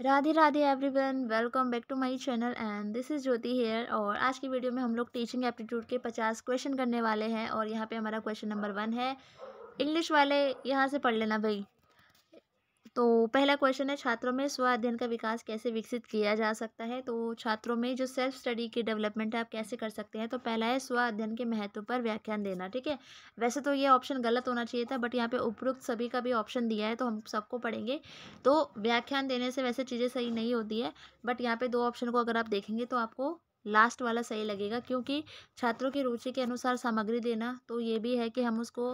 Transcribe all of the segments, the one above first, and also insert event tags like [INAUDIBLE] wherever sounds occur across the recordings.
Radhe Radhe everyone, welcome back to my channel and this is Jyoti here और आज की video में हम लोग टीचिंग एप्टीट्यूड के पचास क्वेश्चन करने वाले हैं और यहाँ पे हमारा क्वेश्चन नंबर वन है, इंग्लिश वाले यहाँ से पढ़ लेना भाई। तो पहला क्वेश्चन है, छात्रों में स्व अध्ययन का विकास कैसे विकसित किया जा सकता है? तो छात्रों में जो सेल्फ स्टडी की डेवलपमेंट है, आप कैसे कर सकते हैं? तो पहला है स्व अध्ययन के महत्व पर व्याख्यान देना, ठीक है? वैसे तो ये ऑप्शन गलत होना चाहिए था बट यहाँ पे उपरोक्त सभी का भी ऑप्शन दिया है तो हम सबको पढ़ेंगे। तो व्याख्यान देने से वैसे चीज़ें सही नहीं होती है बट यहाँ पर दो ऑप्शन को अगर आप देखेंगे तो आपको लास्ट वाला सही लगेगा, क्योंकि छात्रों की रुचि के अनुसार सामग्री देना तो ये भी है कि हम उसको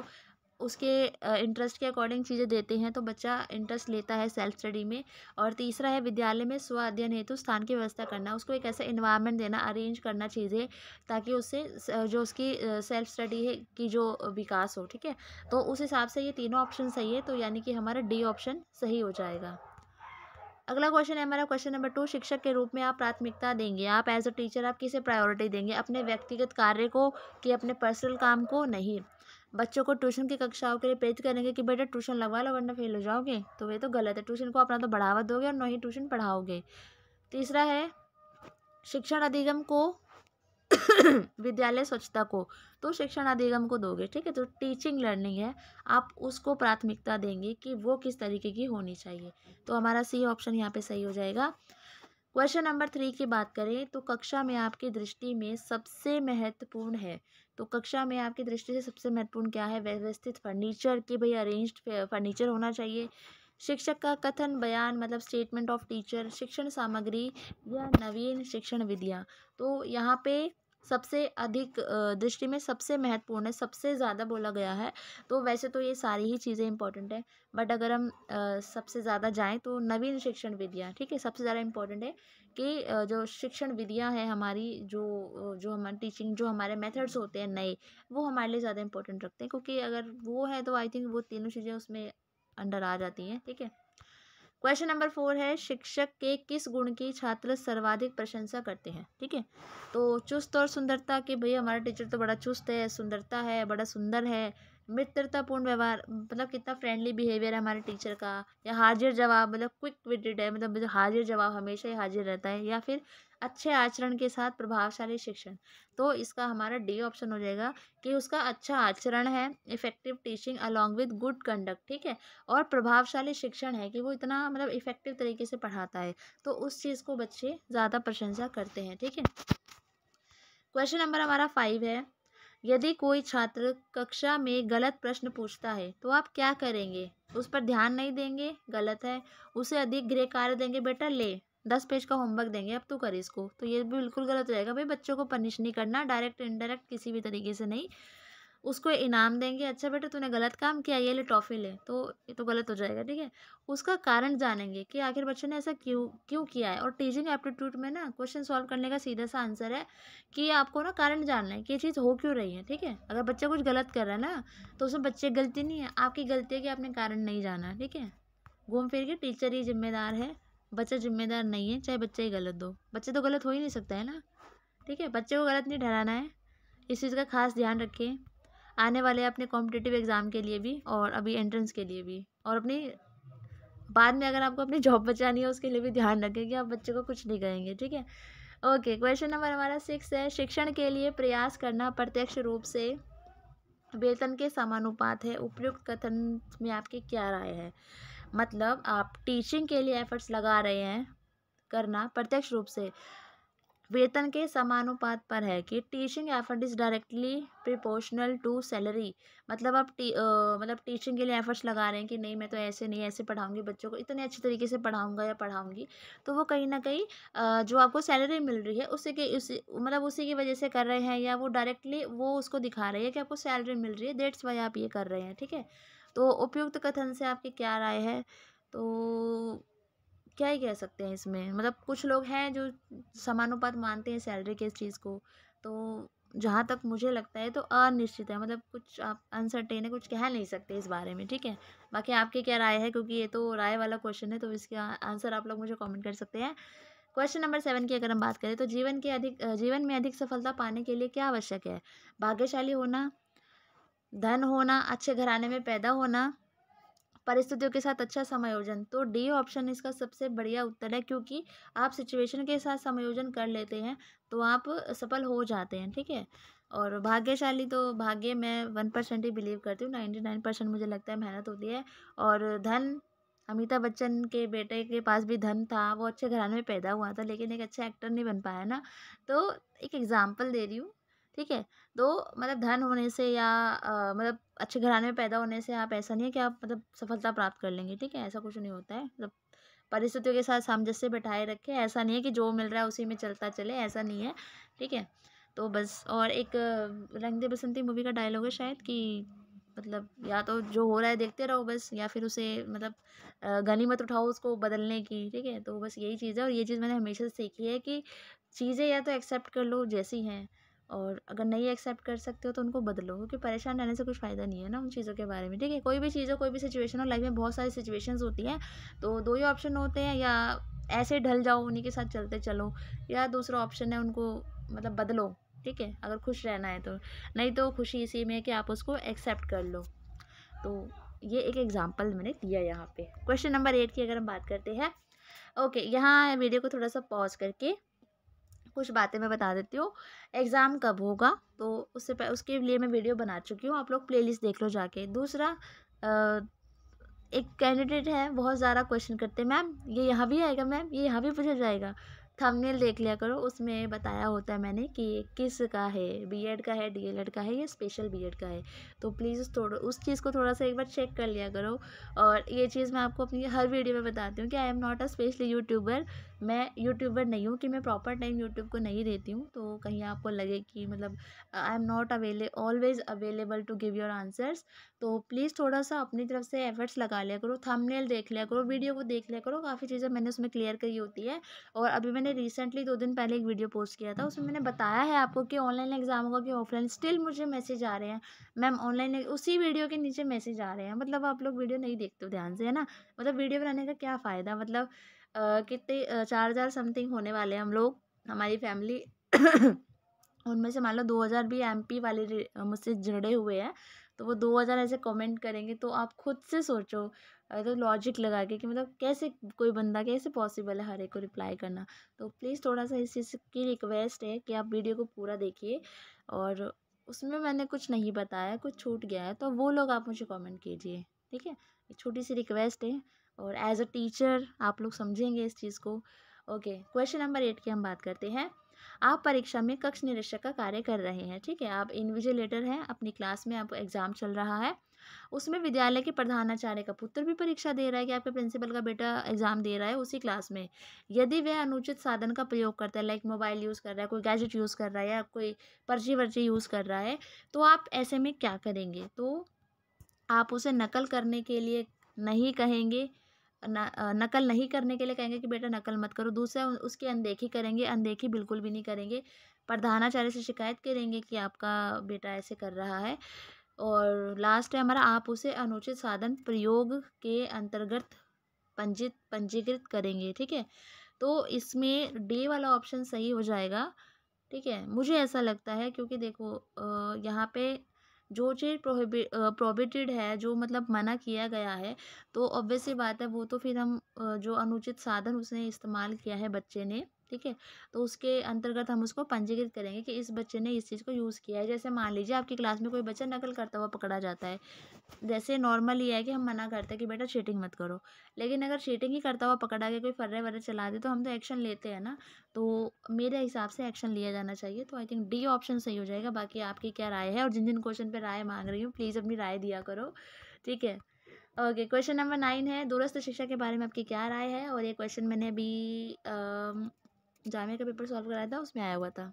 उसके इंटरेस्ट के अकॉर्डिंग चीज़ें देते हैं तो बच्चा इंटरेस्ट लेता है सेल्फ स्टडी में और तीसरा है विद्यालय में स्व अध्ययन हेतु स्थान की व्यवस्था करना। उसको एक ऐसा इन्वायरमेंट देना अरेंज करना चीज़ें ताकि उससे जो उसकी सेल्फ स्टडी है की जो विकास हो, ठीक है? तो उस हिसाब से ये तीनों ऑप्शन सही है तो यानी कि हमारा डी ऑप्शन सही हो जाएगा। अगला क्वेश्चन है हमारा क्वेश्चन नंबर टू शिक्षक के रूप में आप प्राथमिकता देंगे। आप एज अ टीचर आप किसे प्रायोरिटी देंगे? अपने व्यक्तिगत कार्य को कि अपने पर्सनल काम को? नहीं। बच्चों को ट्यूशन की कक्षाओं के लिए प्रेरित करेंगे कि बेटा ट्यूशन लगवा लो, वरना फेल हो जाओगे। तो वे तो गलत है। ट्यूशन को अपना तो बढ़ावा दोगे और न ही ट्यूशन पढ़ाओगे। तीसरा है, शिक्षण अधिगम को [COUGHS] विद्यालय स्वच्छता को तो शिक्षण अधिगम को दोगे, ठीक है? तो टीचिंग लर्निंग है। आप उसको प्राथमिकता देंगे कि वो किस तरीके की होनी चाहिए। तो हमारा सी ऑप्शन यहाँ पे सही हो जाएगा। क्वेश्चन नंबर थ्री की बात करें तो कक्षा में आपकी दृष्टि में सबसे महत्वपूर्ण है। तो कक्षा में आपकी दृष्टि से सबसे महत्वपूर्ण क्या है? व्यवस्थित फर्नीचर की भाई अरेंज फर्नीचर होना चाहिए। शिक्षक का कथन, बयान मतलब स्टेटमेंट ऑफ़ टीचर शिक्षण सामग्री या नवीन शिक्षण विधियाँ। तो यहाँ पे सबसे अधिक दृष्टि में सबसे महत्वपूर्ण है सबसे ज़्यादा बोला गया है तो वैसे तो ये सारी ही चीज़ें इंपॉर्टेंट है बट अगर हम सबसे ज़्यादा जाएँ तो नवीन शिक्षण विधियाँ, ठीक है? सबसे ज़्यादा इम्पोर्टेंट है कि जो शिक्षण विधियाँ हैं हमारी, जो जो हमारी टीचिंग जो हमारे मेथड्स होते हैं नए, वो हमारे लिए ज़्यादा इंपॉर्टेंट रखते हैं, क्योंकि अगर वो है तो आई थिंक वो तीनों चीज़ें उसमें अंडर आ जाती हैं, ठीक है? क्वेश्चन नंबर फोर है, शिक्षक के किस गुण की छात्र सर्वाधिक प्रशंसा करते हैं? ठीक है? तो चुस्त और सुंदरता के भाई हमारा टीचर तो बड़ा चुस्त है, सुंदरता है, बड़ा सुंदर है, मित्रतापूर्ण व्यवहार मतलब कितना फ्रेंडली बिहेवियर है हमारे टीचर का, या हाजिर जवाब मतलब क्विक विटेड है मतलब हाजिर जवाब, हमेशा ही हाजिर रहता है, या फिर अच्छे आचरण के साथ प्रभावशाली शिक्षण। तो इसका हमारा डी ऑप्शन हो जाएगा कि उसका अच्छा आचरण है, effective teaching along with good conduct, ठीक है? और प्रभावशाली शिक्षण है कि वो इतना मतलब इफ़ेक्टिव तरीके से पढ़ाता है। तो उस चीज़ को बच्चे ज़्यादा प्रशंसा करते हैं, ठीक है? क्वेश्चन नंबर हमारा फाइव है, यदि कोई छात्र कक्षा में गलत प्रश्न पूछता है तो आप क्या करेंगे? उस पर ध्यान नहीं देंगे, गलत है, उसे अधिक गृह कार्य देंगे, बेटा ले। दस पेज का होमवर्क देंगे, अब तू कर इसको। तो ये बिल्कुल गलत हो जाएगा भाई, बच्चों को पनिश नहीं करना डायरेक्ट इनडायरेक्ट किसी भी तरीके से नहीं। उसको इनाम देंगे अच्छा बेटा तूने गलत काम किया, ये ले टॉफ़ी ले। तो ये तो गलत हो जाएगा, ठीक है? उसका कारण जानेंगे कि आखिर बच्चे ने ऐसा क्यों क्यों किया है? और टीचिंग एप्टीट्यूड में ना क्वेश्चन सॉल्व करने का सीधा सा आंसर है कि आपको ना कारण जानना है कि ये चीज़ हो क्यों रही है, ठीक है? अगर बच्चा कुछ गलत कर रहा है ना तो उसमें बच्चे गलती नहीं है। आपकी गलती है कि आपने कारण नहीं जाना, ठीक है? घूम फिर के टीचर ही जिम्मेदार है। बच्चा जिम्मेदार नहीं है, चाहे बच्चा ही गलत दो। बच्चे तो गलत हो ही नहीं सकता, है ना? ठीक है, बच्चे को गलत नहीं ठहराना है। इस चीज़ का खास ध्यान रखें। आने वाले अपने कॉम्पिटिटिव एग्ज़ाम के लिए भी और अभी एंट्रेंस के लिए भी। और अपनी, बाद में अगर आपको अपनी जॉब बचानी है, उसके लिए भी ध्यान रखें कि आप बच्चे को कुछ नहीं कहेंगे, ठीक है? ओके क्वेश्चन नंबर हमारा सिक्स है। शिक्षण के लिए प्रयास करना प्रत्यक्ष रूप से वेतन के समानुपात है। उपयुक्त कथन में आपकी क्या राय है? मतलब आप टीचिंग के लिए एफर्ट्स लगा रहे हैं करना प्रत्यक्ष रूप से। वेतन के समानुपात पर है कि teaching effort is directly proportional to salary मतलब आप टी आ, मतलब टीचिंग के लिए एफर्ट्स लगा रहे हैं कि नहीं मैं तो ऐसे नहीं ऐसे पढ़ाऊँगी बच्चों को इतने अच्छे तरीके से पढ़ाऊँगा या पढ़ाऊँगी तो वो कहीं ना कहीं जो आपको सैलरी मिल रही है उसी के उसी मतलब उसी की वजह से कर रहे हैं या वो डायरेक्टली वो उसको दिखा रही है कि आपको सैलरी मिल रही है डेट्स वाई आप ये कर रहे हैं ठीक है? तो उपयुक्त कथन से आपकी क्या राय है? तो क्या ही कह सकते हैं इसमें? मतलब कुछ लोग हैं जो समानुपात मानते हैं सैलरी के इस चीज़ को तो जहाँ तक मुझे लगता है तो अनिश्चित है। मतलब कुछ आप अनसर्टेन है, कुछ कह नहीं सकते इस बारे में, ठीक है? बाकी आपकी क्या राय है? क्योंकि ये तो राय वाला क्वेश्चन है तो इसका आंसर आप लोग मुझे कमेंट कर सकते हैं। क्वेश्चन नंबर सेवन की अगर हम बात करें तो जीवन के अधिक, जीवन में अधिक सफलता पाने के लिए क्या आवश्यक है? भाग्यशाली होना धन होना, अच्छे घराने में पैदा होना, परिस्थितियों के साथ अच्छा समायोजन। तो डी ऑप्शन इसका सबसे बढ़िया उत्तर है क्योंकि आप सिचुएशन के साथ समायोजन कर लेते हैं तो आप सफल हो जाते हैं, ठीक है? और भाग्यशाली तो भाग्य मैं वन परसेंट ही बिलीव करती हूँ नाइन्टी नाइन परसेंट मुझे लगता है मेहनत होती है। और धन, अमिताभ बच्चन के बेटे के पास भी धन था, वो अच्छे घराने में पैदा हुआ था, लेकिन एक अच्छा एक्टर नहीं बन पाया ना। तो एक एग्ज़ाम्पल दे रही हूँ ठीक है? तो मतलब धन होने से या आ, मतलब अच्छे घराने में पैदा होने से आप ऐसा नहीं है कि आप मतलब सफलता प्राप्त कर लेंगे ठीक है? ऐसा कुछ नहीं होता है। मतलब परिस्थितियों के साथ सामंजस्य बैठाए रखें ऐसा नहीं है कि जो मिल रहा है उसी में चलता चले ऐसा नहीं है ठीक है? तो बस और एक रंग दे बसंती मूवी का डायलॉग है शायद कि मतलब या तो जो हो रहा है देखते रहो बस या फिर उसे मतलब गनीमत उठाओ उसको बदलने की ठीक है? तो बस यही चीज़ है और ये चीज़ मैंने हमेशा से सीखी है कि चीज़ें या तो एक्सेप्ट कर लो जैसी हैं। और अगर नहीं एक्सेप्ट कर सकते हो तो उनको बदलो, क्योंकि परेशान रहने से कुछ फ़ायदा नहीं है ना उन चीज़ों के बारे में, ठीक है? कोई भी चीज़ हो कोई भी सिचुएशन हो लाइफ में बहुत सारी सिचुएशंस होती हैं तो दो ही ऑप्शन होते हैं, या ऐसे ढल जाओ उन्हीं के साथ चलते चलो, या दूसरा ऑप्शन है उनको मतलब बदलो, ठीक है? अगर खुश रहना है तो नहीं तो खुशी इसी में है कि आप उसको एक्सेप्ट कर लो। तो ये एक एग्ज़ाम्पल मैंने दिया यहाँ पे। क्वेश्चन नंबर एट की अगर हम बात करते हैं ओके यहाँ वीडियो को थोड़ा सा पॉज करके कुछ बातें मैं बता देती हूँ। एग्ज़ाम कब होगा? तो उससे उसके लिए मैं वीडियो बना चुकी हूँ, आप लोग प्लेलिस्ट देख लो जाके। दूसरा एक कैंडिडेट है, बहुत ज़्यादा क्वेश्चन करते हैं, मैम, ये यहाँ भी आएगा, मैम? ये यहाँ भी पूछा जाएगा? थंबनेल देख लिया करो, उसमें बताया होता है मैंने कि किस का है बीएड का है डीएलएड का है या स्पेशल बीएड का है। तो प्लीज़ थोड़ा, उस चीज़ को थोड़ा सा एक बार चेक कर लिया करो और ये चीज़ मैं आपको अपनी हर वीडियो में बताती हूँ कि I am not a specially YouTuber मैं यूट्यूबर नहीं हूँ कि मैं प्रॉपर टाइम यूट्यूब को नहीं देती हूँ तो कहीं आपको लगे कि मतलब I am not अवेले always available to give your answers तो प्लीज़ थोड़ा सा अपनी तरफ़ से एफर्ट्स लगा लिया करो थंबनेल देख लिया करो वीडियो को देख लिया करो, काफ़ी चीज़ें मैंने उसमें क्लियर करी होती है और अभी मैंने रिसेंटली दो दिन पहले एक वीडियो पोस्ट किया था, उसमें मैंने बताया है आपको कि ऑनलाइन एग्ज़ाम होगा कि ऑफलाइन स्टिल मुझे मैसेज आ रहे हैं। मैम ऑनलाइन उसी वीडियो के नीचे मैसेज आ रहे हैं। मतलब आप लोग वीडियो नहीं देखते हो ध्यान से, है ना? मतलब वीडियो बनाने का क्या फ़ायदा? मतलब कितने चार हज़ार समथिंग होने वाले हैं हम लोग, हमारी फैमिली [COUGHS] उनमें से मान लो दो हज़ार भी एम पी वाले मुझसे जुड़े हुए हैं। तो वो दो हज़ार ऐसे कमेंट करेंगे तो आप खुद से सोचो तो लॉजिक लगा के कि मतलब कैसे कोई बंदा, कैसे पॉसिबल है हर एक को रिप्लाई करना। तो प्लीज़ थोड़ा सा इस चीज़ की रिक्वेस्ट है कि आप वीडियो को पूरा देखिए और उसमें मैंने कुछ नहीं बताया, कुछ छूट गया है तो वो लोग आप मुझे कमेंट कीजिए, ठीक है? एक छोटी सी रिक्वेस्ट है और एज अ टीचर आप लोग समझेंगे इस चीज़ को। ओके, क्वेश्चन नंबर एट की हम बात करते हैं। आप परीक्षा में कक्ष निरीक्षक का कार्य कर रहे हैं, ठीक है? आप इन्विजिलेटर हैं, अपनी क्लास में आप एग्ज़ाम चल रहा है। उसमें विद्यालय के प्रधानाचार्य का पुत्र भी परीक्षा दे रहा है कि आपके प्रिंसिपल का बेटा एग्ज़ाम दे रहा है उसी क्लास में। यदि वह अनुचित साधन का प्रयोग करता है लाइक मोबाइल यूज़ कर रहा है, कोई गैजेट यूज़ कर रहा है या कोई पर्ची वर्ची यूज़ कर रहा है तो आप ऐसे में क्या करेंगे? तो आप उसे नकल करने के लिए नहीं कहेंगे नकल नहीं करने के लिए कहेंगे कि बेटा नकल मत करो, दूसरा उसकी अनदेखी करेंगे, अनदेखी बिल्कुल भी नहीं करेंगे, प्रधानाचार्य से शिकायत करेंगे कि आपका बेटा ऐसे कर रहा है और लास्ट है हमारा, आप उसे अनुचित साधन प्रयोग के अंतर्गत पंजित, पंजीकृत करेंगे, ठीक है? तो इसमें डे वाला ऑप्शन सही हो जाएगा, ठीक है? मुझे ऐसा लगता है क्योंकि देखो यहाँ पे जो चीज़ प्रोहिबि प्रोहिबिटेड है, जो मतलब मना किया गया है तो ऑब्वियस सी बात है, वो तो फिर हम जो अनुचित साधन उसने इस्तेमाल किया है बच्चे ने ठीक है? तो उसके अंतर्गत हम उसको पंजीकृत करेंगे कि इस बच्चे ने इस चीज़ को यूज़ किया है। जैसे मान लीजिए आपकी क्लास में कोई बच्चा नकल करता हुआ पकड़ा जाता है। जैसे नॉर्मल ये है कि हम मना करते हैं कि बेटा चीटिंग मत करो। लेकिन अगर चीटिंग ही करता हुआ पकड़ा के कोई फर्रे वर्रे चला दे तो हम तो एक्शन लेते हैं ना। तो मेरे हिसाब से एक्शन लिया जाना चाहिए। तो आई थिंक डी ऑप्शन सही हो जाएगा। बाकी आपकी क्या राय है? और जिन जिन क्वेश्चन पर राय मांग रही हूँ प्लीज़ अपनी राय दिया करो। ठीक है? ओके क्वेश्चन नंबर नाइन है। दूरस्थ शिक्षा के बारे में आपकी क्या राय है? और ये क्वेश्चन मैंने अभी जामिया का पेपर सॉल्व कराया था, उसमें आया हुआ था।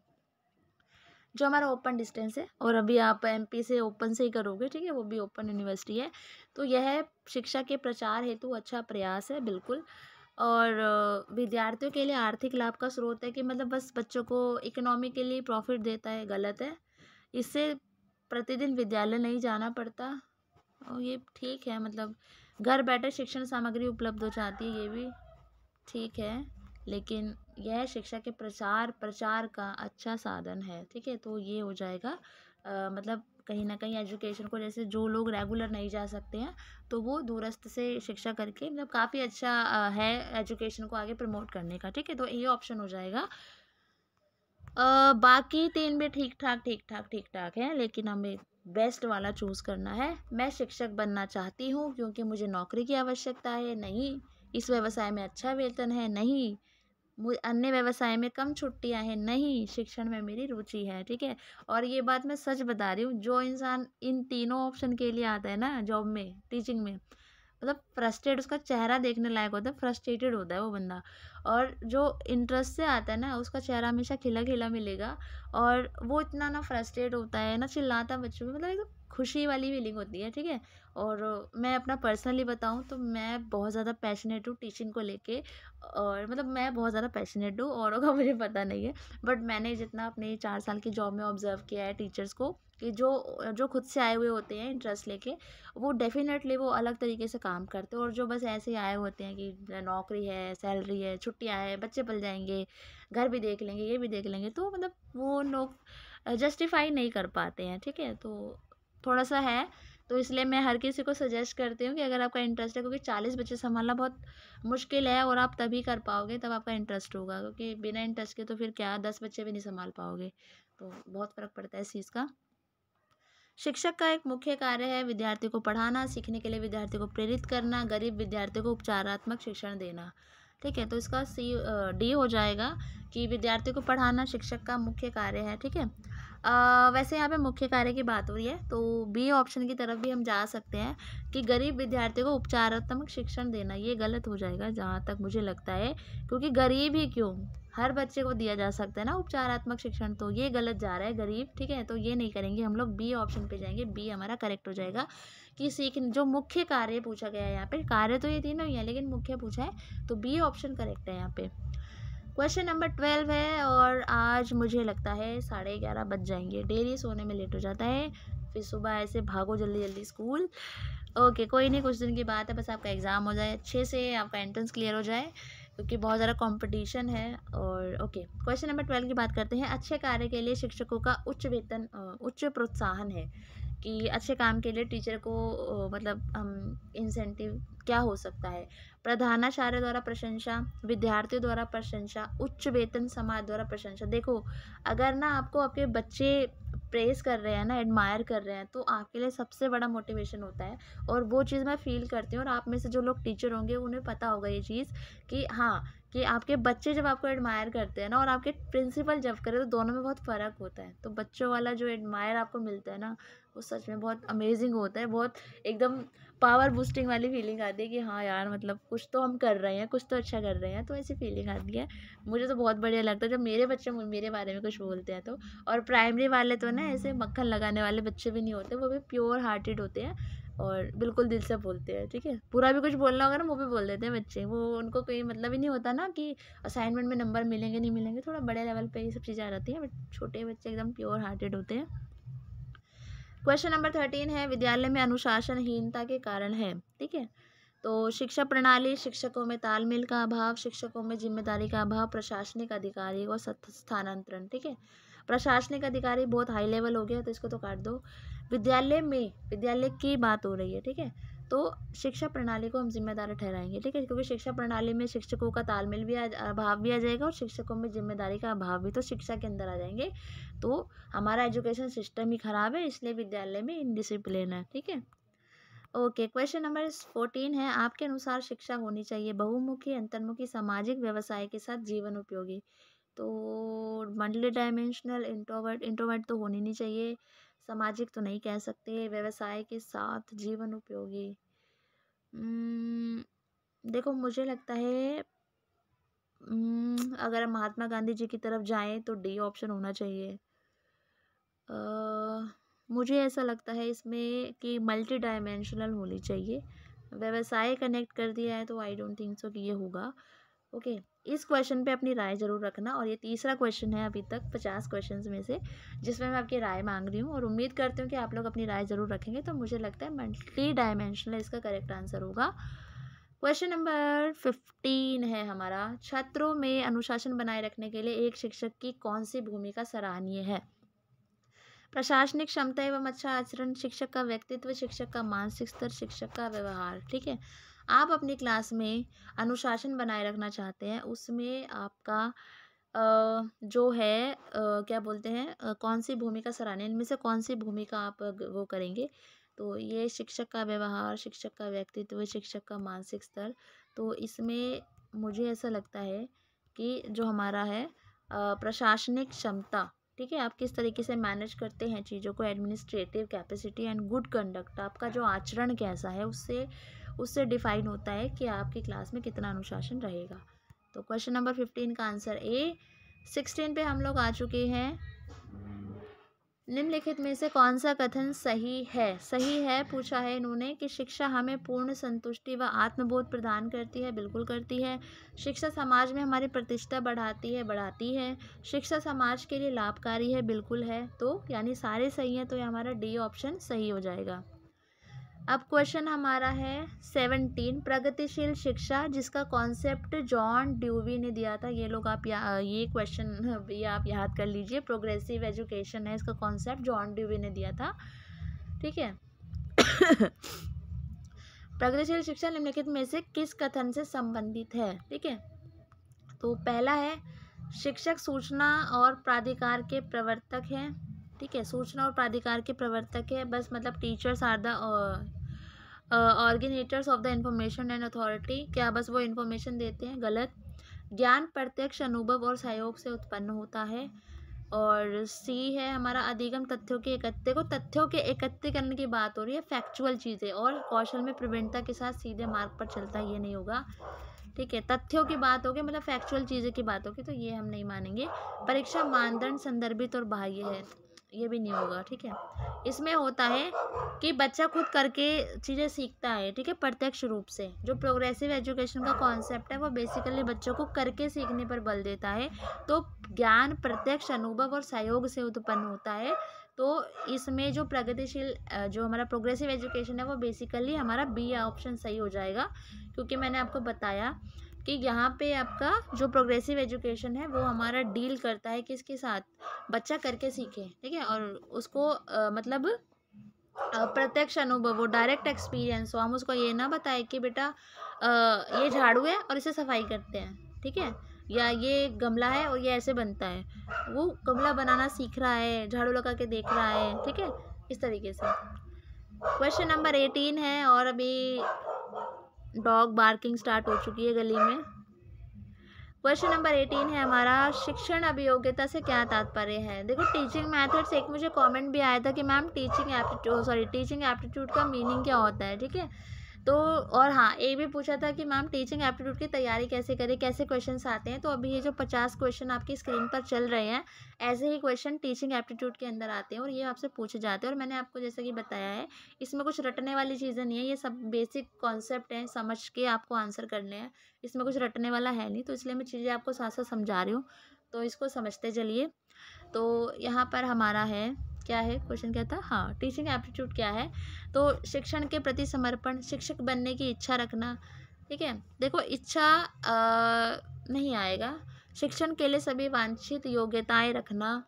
जो हमारा ओपन डिस्टेंस है, और अभी आप एमपी से ओपन से ही करोगे, ठीक है, वो भी ओपन यूनिवर्सिटी है। तो यह शिक्षा के प्रचार हेतु अच्छा प्रयास है, बिल्कुल। और विद्यार्थियों के लिए आर्थिक लाभ का स्रोत है कि मतलब बस बच्चों को इकोनॉमी के लिए प्रॉफिट देता है, गलत है। इससे प्रतिदिन विद्यालय नहीं जाना पड़ता। और ये ठीक है मतलब घर बैठे शिक्षण सामग्री उपलब्ध हो जाती है, ये भी ठीक है। लेकिन यह शिक्षा के प्रचार प्रचार का अच्छा साधन है ठीक है? तो ये हो जाएगा। मतलब कहीं ना कहीं एजुकेशन को जैसे जो लोग रेगुलर नहीं जा सकते हैं तो वो दूरस्थ से शिक्षा करके मतलब काफ़ी अच्छा है एजुकेशन को आगे प्रमोट करने का ठीक है? तो ये ऑप्शन हो जाएगा। आ, बाकी तीन भी ठीक ठाक ठीक ठाक ठीक ठाक है लेकिन हमें बेस्ट वाला चूज़ करना है। मैं शिक्षक बनना चाहती हूँ क्योंकि मुझे नौकरी की आवश्यकता है नहीं। इस व्यवसाय में अच्छा वेतन है नहीं। अन्य व्यवसाय में कम छुट्टियाँ हैं, नहीं, शिक्षण में मेरी रुचि है, ठीक है? और ये बात मैं सच बता रही हूँ, जो इंसान इन तीनों ऑप्शन के लिए आता है ना, जॉब में, टीचिंग में मतलब फ्रस्ट्रेट, उसका चेहरा देखने लायक होता है, फ्रस्ट्रेटेड होता है वो बंदा। और जो इंटरेस्ट से आता है ना, उसका चेहरा हमेशा खिला खिला मिलेगा और वो इतना ना फ्रस्ट्रेट होता है, ना चिल्लाता बच्चों में मतलब एकदम खुशी वाली फीलिंग होती है, ठीक है? और मैं अपना पर्सनली बताऊँ तो मैं बहुत ज़्यादा पैशनेट हूँ टीचिंग को लेके और मतलब मैं बहुत ज़्यादा पैशनेट हूँ, औरों का मुझे पता नहीं है बट मैंने जितना अपने चार साल की जॉब में ऑब्ज़र्व किया है टीचर्स को कि जो जो खुद से आए हुए होते हैं इंटरेस्ट लेके, वो डेफिनेटली वो अलग तरीके से काम करते हैं और जो बस ऐसे ही आए होते हैं कि नौकरी है सैलरी है, छुट्टियाँ है, बच्चे पल जाएँगे, घर भी देख लेंगे, ये भी देख लेंगे तो मतलब वो लोग जस्टिफाई नहीं कर पाते हैं, ठीक है? तो थोड़ा सा है तो इसलिए मैं हर किसी को सजेस्ट करती हूँ कि अगर आपका इंटरेस्ट है, क्योंकि चालीस बच्चे संभालना बहुत मुश्किल है और आप तभी कर पाओगे, तब आपका इंटरेस्ट होगा, क्योंकि बिना इंटरेस्ट के तो फिर क्या, दस बच्चे भी नहीं संभाल पाओगे तो बहुत फ़र्क पड़ता है इस चीज़ का। शिक्षक का एक मुख्य कार्य है विद्यार्थी को पढ़ाना, सीखने के लिए विद्यार्थी को प्रेरित करना, गरीब विद्यार्थी को उपचारात्मक शिक्षण देना। ठीक है तो इसका सी डी हो जाएगा कि विद्यार्थियों को पढ़ाना शिक्षक का मुख्य कार्य है, ठीक है? वैसे यहाँ पे मुख्य कार्य की बात हो रही है तो बी ऑप्शन की तरफ़ भी हम जा सकते हैं कि गरीब विद्यार्थियों को उपचारात्मक शिक्षण देना, ये गलत हो जाएगा जहाँ तक मुझे लगता है, क्योंकि गरीब ही क्यों? हर बच्चे को दिया जा सकता है ना उपचारात्मक शिक्षण। तो ये गलत जा रहा है गरीब, ठीक है? तो ये नहीं करेंगे हम लोग। बी ऑप्शन पे जाएँगे। बी हमारा करेक्ट हो जाएगा। कि सीख, जो मुख्य कार्य पूछा गया है यहाँ पे, कार्य तो ये तीनों ही है, लेकिन मुख्य पूछा है तो बी ऑप्शन करेक्ट है यहाँ पे। क्वेश्चन नंबर ट्वेल्व है, और आज मुझे लगता है साढ़े ग्यारह बज जाएँगे। डेली सोने में लेट हो जाता है, फिर सुबह ऐसे भागो जल्दी जल्दी स्कूल। ओके कोई नहीं, कुछ दिन की बात है, बस आपका एग्ज़ाम हो जाए, अच्छे से आपका एंट्रेंस क्लियर हो जाए। क्योंकि बहुत ज़्यादा कंपटीशन है और ओके क्वेश्चन नंबर ट्वेल्व की बात करते हैं। अच्छे कार्य के लिए शिक्षकों का उच्च वेतन उच्च प्रोत्साहन है कि अच्छे काम के लिए टीचर को मतलब हम इंसेंटिव क्या हो सकता है? प्रधानाचार्य द्वारा प्रशंसा, विद्यार्थियों द्वारा प्रशंसा, उच्च वेतन समाज द्वारा प्रशंसा। देखो, अगर ना आपको आपके बच्चे प्रेस कर रहे हैं ना एडमायर कर रहे हैं तो आपके लिए सबसे बड़ा मोटिवेशन होता है। और वो चीज़ मैं फील करती हूँ और आप में से जो लोग टीचर होंगे, उन्हें पता होगा ये चीज़ कि हाँ कि आपके बच्चे जब आपको एडमायर करते हैं ना और आपके प्रिंसिपल जब करें तो दोनों में बहुत फ़र्क होता है। तो बच्चों वाला जो एडमायर आपको मिलता है ना, वो सच में बहुत अमेजिंग होता है, बहुत एकदम पावर बूस्टिंग वाली फीलिंग आती है कि हाँ यार मतलब कुछ तो हम कर रहे हैं, कुछ तो अच्छा कर रहे हैं तो ऐसी फीलिंग आती है। मुझे तो बहुत बढ़िया लगता है, जब मेरे बच्चे मेरे बारे में कुछ बोलते हैं तो। और प्राइमरी वाले तो ना ऐसे मक्खन लगाने वाले बच्चे भी नहीं होते, वो भी प्योर हार्टेड होते हैं और बिल्कुल दिल से बोलते हैं, ठीक है? पूरा भी कुछ बोलना होगा ना, वो भी बोल देते हैं बच्चे। वो उनको कोई मतलब ही नहीं होता ना कि असाइनमेंट में नंबर मिलेंगे, नहीं मिलेंगे, थोड़ा बड़े लेवल पे ये सब चीज़ें आ जाती हैं बट छोटे बच्चे एकदम प्योर हार्टेड होते हैं। क्वेश्चन नंबर थर्टीन है, विद्यालय में अनुशासनहीनता के कारण है, ठीक है? तो शिक्षा प्रणाली, शिक्षकों में तालमेल का अभाव, शिक्षकों में ज़िम्मेदारी का अभाव, प्रशासनिक अधिकारी और स्थानांतरण, ठीक है? प्रशासनिक अधिकारी बहुत हाई लेवल हो गया तो इसको तो काट दो। विद्यालय में, विद्यालय की बात हो रही है, ठीक है? तो शिक्षा प्रणाली को हम जिम्मेदार ठहराएँगे, ठीक है? क्योंकि शिक्षा प्रणाली में शिक्षकों का तालमेल भी अभाव भी आ जाएगा और शिक्षकों में ज़िम्मेदारी का अभाव भी तो शिक्षा के अंदर आ जाएँगे। तो हमारा एजुकेशन सिस्टम ही खराब है, इसलिए विद्यालय में इनडिसिप्लिन है, ठीक है? ओके क्वेश्चन नंबर फोर्टीन है, आपके अनुसार शिक्षा होनी चाहिए बहुमुखी, अंतर्मुखी, सामाजिक, व्यवसाय के साथ जीवन उपयोगी। तो मल्टी डायमेंशनल इंट्रोवर्ट इंट्रोवर्ट तो होनी नहीं चाहिए, सामाजिक तो नहीं कह सकते, व्यवसाय के साथ जीवन उपयोगी। देखो मुझे लगता है अगर महात्मा गांधी जी की तरफ़ जाएँ तो डी ऑप्शन होना चाहिए। आ, मुझे ऐसा लगता है इसमें कि मल्टी डायमेंशनल होनी चाहिए। व्यवसाय कनेक्ट कर दिया है तो आई डोंट थिंक सो कि ये होगा। ओके इस क्वेश्चन पे अपनी राय ज़रूर रखना और ये तीसरा क्वेश्चन है अभी तक पचास क्वेश्चन में से, जिसमें मैं आपकी राय मांग रही हूँ और उम्मीद करती हूँ कि आप लोग अपनी राय ज़रूर रखेंगे तो मुझे लगता है मल्टी डायमेंशनल इसका करेक्ट आंसर होगा। क्वेश्चन नंबर फिफ्टीन है हमारा, छात्रों में अनुशासन बनाए रखने के लिए एक शिक्षक की कौन सी भूमिका सराहनीय है? प्रशासनिक क्षमता एवं अच्छा आचरण, शिक्षक का व्यक्तित्व, शिक्षक का मानसिक स्तर, शिक्षक का व्यवहार, ठीक है? आप अपनी क्लास में अनुशासन बनाए रखना चाहते हैं, उसमें आपका जो है क्या बोलते हैं कौन सी भूमिका सराहनीय इनमें से कौन सी भूमिका आप वो करेंगे? तो ये शिक्षक का व्यवहार, शिक्षक का व्यक्तित्व, शिक्षक का मानसिक स्तर तो इसमें मुझे ऐसा लगता है कि जो हमारा है प्रशासनिक क्षमता, ठीक है, आप किस तरीके से मैनेज करते हैं चीज़ों को, administrative capacity and good conduct, आपका जो आचरण कैसा है, उससे उससे डिफाइन होता है कि आपकी क्लास में कितना अनुशासन रहेगा। तो क्वेश्चन नंबर फिफ्टीन का आंसर ए, सिक्सटीन पे हम लोग आ चुके हैं। निम्नलिखित में से कौन सा कथन सही है? सही है, पूछा है इन्होंने कि शिक्षा हमें पूर्ण संतुष्टि व आत्मबोध प्रदान करती है, बिल्कुल करती है। शिक्षा समाज में हमारी प्रतिष्ठा बढ़ाती है बढ़ाती है। शिक्षा समाज के लिए लाभकारी है, बिल्कुल है। तो यानी सारे सही हैं तो ये हमारा डी ऑप्शन सही हो जाएगा। अब क्वेश्चन हमारा है सेवनटीन प्रगतिशील शिक्षा जिसका कॉन्सेप्ट जॉन ड्यूवी ने दिया था। ये लोग आप या, ये क्वेश्चन ये आप याद कर लीजिए। प्रोग्रेसिव एजुकेशन है इसका कॉन्सेप्ट जॉन ड्यूवी ने दिया था। ठीक है? [COUGHS] प्रगतिशील शिक्षा निम्नलिखित में से किस कथन से संबंधित है? ठीक है? तो पहला है शिक्षक सूचना और प्राधिकार के प्रवर्तक हैं। ठीक है, सूचना और प्राधिकार के प्रवर्तक है, बस मतलब teachers are the originators of the information and authority क्या बस वो इन्फॉर्मेशन देते हैं? गलत। ज्ञान, प्रत्यक्ष, अनुभव और सहयोग से उत्पन्न होता है। और सी है हमारा अधिगम तथ्यों के एकत्रित को तथ्यों के एकत्रीकरण की बात हो रही है फैक्चुअल चीज़ें, और कौशल में प्रवीणता के साथ सीधे मार्ग पर चलता ये नहीं होगा। ठीक है, तथ्यों की बात होगी मतलब फैक्चुअल चीज़ें की बात होगी तो ये हम नहीं मानेंगे। परीक्षा मानदंड संदर्भित और बाह्य है। ये भी नहीं होगा, ठीक है? इसमें होता है कि बच्चा खुद करके चीज़ें सीखता है, ठीक है? प्रत्यक्ष रूप से। जो प्रोग्रेसिव एजुकेशन का कॉन्सेप्ट है, वो बेसिकली बच्चों को करके सीखने पर बल देता है। तो ज्ञान प्रत्यक्ष अनुभव और सहयोग से उत्पन्न होता है। तो इसमें जो प्रगतिशील जो हमारा प्रोग्रेसिव एजुकेशन है, वो बेसिकली हमारा बी ऑप्शन सही हो जाएगा। क्योंकि मैंने आपको बताया कि यहाँ पे आपका जो प्रोग्रेसिव एजुकेशन है, वो हमारा डील करता है किसके साथ? बच्चा करके सीखे ठीक है? और उसको आ, मतलब प्रत्यक्ष अनुभव वो डायरेक्ट एक्सपीरियंस हो। हम उसको ये ना बताएँ कि बेटा ये झाड़ू है और इसे सफ़ाई करते हैं ठीक है? या ये गमला है और ये ऐसे बनता है। वो गमला बनाना सीख रहा है झाड़ू लगा के देख रहा है ठीक है? इस तरीके से। क्वेश्चन नंबर एटीन है और अभी डॉग बार्किंग स्टार्ट हो चुकी है गली में। क्वेश्चन नंबर एटीन है, हमारा शिक्षण अभियोग्यता से क्या तात्पर्य है? देखो टीचिंग मेथड्स एक मुझे कॉमेंट भी आया था कि ma'am teaching aptitude sorry teaching aptitude का मीनिंग क्या होता है, ठीक है? तो और हाँ ये भी पूछा था कि मैम टीचिंग एप्टीट्यूड की तैयारी कैसे करें, कैसे क्वेश्चन आते हैं? तो अभी ये जो पचास क्वेश्चन आपकी स्क्रीन पर चल रहे हैं, ऐसे ही क्वेश्चन टीचिंग एप्टीट्यूड के अंदर आते हैं और ये आपसे पूछे जाते हैं और मैंने आपको जैसे कि बताया है, इसमें कुछ रटने वाली चीज़ें नहीं है, ये सब बेसिक कॉन्सेप्ट हैं, समझ के आपको आंसर करने हैं, इसमें कुछ रटने वाला है नहीं तो इसलिए मैं चीज़ें आपको साथ साथ समझा रही हूँ तो इसको समझते चलिए तो यहाँ पर हमारा है क्या है? क्वेश्चन क्या था? हाँ टीचिंग एप्टीट्यूड क्या है? तो शिक्षण के प्रति समर्पण शिक्षक बनने की इच्छा रखना ठीक है? देखो इच्छा आ, नहीं आएगा। शिक्षण के लिए सभी वांछित योग्यताएँ रखना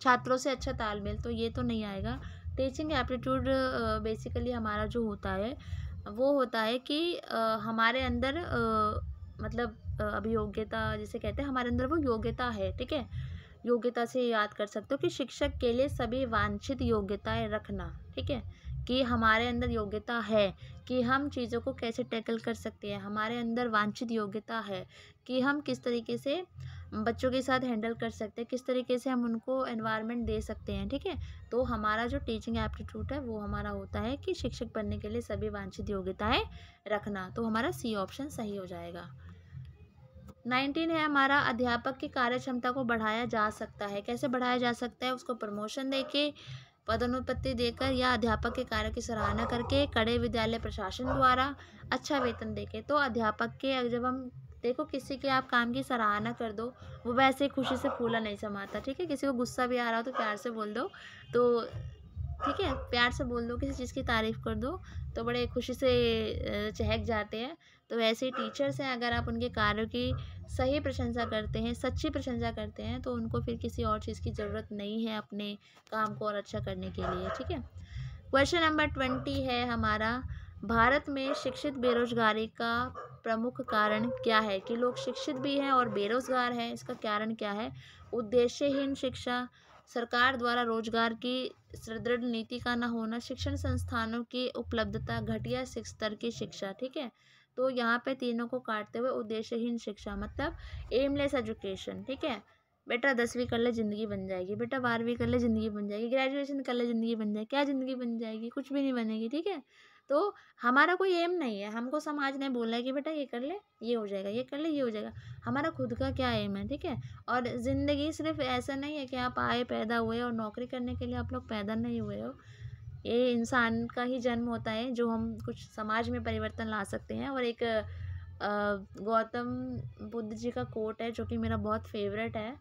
छात्रों से अच्छा तालमेल तो ये तो नहीं आएगा। टीचिंग एप्टीट्यूड बेसिकली हमारा जो होता है वो होता है कि आ, हमारे अंदर आ, मतलब अभियोग्यता जिसे कहते हैं हमारे अंदर वो योग्यता है ठीक है? योग्यता से याद कर सकते हो कि शिक्षक के लिए सभी वांछित योग्यताएँ रखना, ठीक है? कि हमारे अंदर योग्यता है, कि हम चीज़ों को कैसे टैकल कर सकते हैं, हमारे अंदर वांछित योग्यता है, कि हम किस तरीके से बच्चों के साथ हैंडल कर सकते हैं, किस तरीके से हम उनको एनवायरनमेंट दे सकते हैं, ठीक है? तो हमारा जो टीचिंग एप्टीट्यूड है, वो हमारा होता है कि शिक्षक बनने के लिए सभी वांछित योग्यताएँ रखना तो हमारा सी ऑप्शन सही हो जाएगा। नाइनटीन है हमारा, अध्यापक की कार्य क्षमता को बढ़ाया जा सकता है। कैसे बढ़ाया जा सकता है? उसको प्रमोशन देके, पदोन्नति देकर या अध्यापक के कार्य की सराहना करके, कड़े विद्यालय प्रशासन द्वारा अच्छा वेतन देके। तो अध्यापक के, जब हम देखो किसी के आप काम की सराहना कर दो, वो वैसे खुशी से फूला नहीं समाता, ठीक है? किसी को गुस्सा भी आ रहा हो तो प्यार से बोल दो। तो ठीक है? प्यार से बोल दो, किसी चीज़ की तारीफ़ कर दो तो बड़े खुशी से चहक जाते हैं। तो वैसे ही टीचर्स हैं, अगर आप उनके कार्यों की सही प्रशंसा करते हैं, सच्ची प्रशंसा करते हैं तो उनको फिर किसी और चीज़ की ज़रूरत नहीं है अपने काम को और अच्छा करने के लिए, ठीक है? क्वेश्चन नंबर ट्वेंटी है हमारा, भारत में शिक्षित बेरोजगारी का प्रमुख कारण क्या है? कि लोग शिक्षित भी हैं और बेरोजगार हैं, इसका कारण क्या है? उद्देश्यहीन शिक्षा सरकार द्वारा रोज़गार की सुदृढ़ नीति का न होना, शिक्षण संस्थानों की उपलब्धता घटिया स्तर की शिक्षा, ठीक है? तो यहाँ पे तीनों को काटते हुए उद्देश्यहीन शिक्षा मतलब एमलेस एजुकेशन ठीक है? बेटा दसवीं कर ले, ज़िंदगी बन जाएगी। बेटा बारहवीं कर ले, ज़िंदगी बन जाएगी। ग्रेजुएशन कर ले, ज़िंदगी बन जाएगी क्या ज़िंदगी बन जाएगी? कुछ भी नहीं बनेगी, ठीक है? तो हमारा कोई एम नहीं है। हमको समाज ने बोला है कि, बेटा, ये कर ले, ये हो जाएगा, ये कर ले, ये हो जाएगा। हमारा खुद का क्या एम है, ठीक है? और ज़िंदगी सिर्फ़ ऐसा नहीं है कि आप आए, पैदा हुए और नौकरी करने के लिए आप लोग पैदा नहीं हुए हो। ये इंसान का ही जन्म होता है, जो हम कुछ समाज में परिवर्तन ला सकते हैं। और एक गौतम बुद्ध जी का कोट है, जो कि मेरा बहुत फेवरेट है।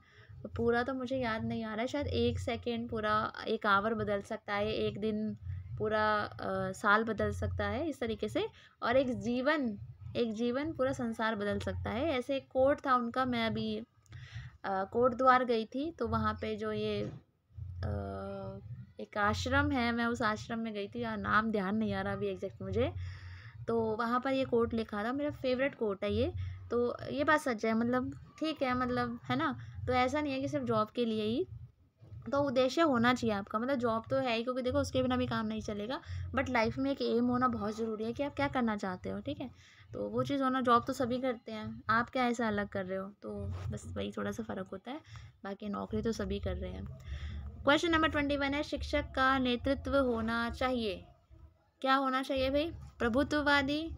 पूरा तो मुझे याद नहीं आ रहा है, शायद एक सेकेंड पूरा एक आवर बदल सकता है, एक दिन पूरा साल बदल सकता है इस तरीके से और एक जीवन एक जीवन पूरा संसार बदल सकता है। ऐसे एक कोट था उनका मैं अभी कोट द्वार गई थी तो वहाँ पे जो ये आ, एक आश्रम है मैं उस आश्रम में गई थी यार नाम ध्यान नहीं आ रहा अभी एग्जैक्ट मुझे। तो वहाँ पर ये कोट लिखा था मेरा फेवरेट कोट है ये। तो ये बात सच है मतलब ठीक है मतलब है ना? तो ऐसा नहीं है कि सिर्फ़ जॉब के लिए ही तो उद्देश्य होना चाहिए आपका। मतलब जॉब तो है ही, क्योंकि देखो उसके बिना भी काम नहीं चलेगा। बट लाइफ में एक एम होना बहुत ज़रूरी है कि आप क्या करना चाहते हो, ठीक है? तो वो चीज़ होना जॉब तो सभी करते हैं। आप क्या ऐसा अलग कर रहे हो? तो बस वही थोड़ा सा फ़र्क होता है। बाकी नौकरी तो सभी कर रहे हैं। क्वेश्चन नंबर ट्वेंटी वन है, शिक्षक का नेतृत्व होना चाहिए। क्या होना चाहिए भाई? प्रभुत्ववादी,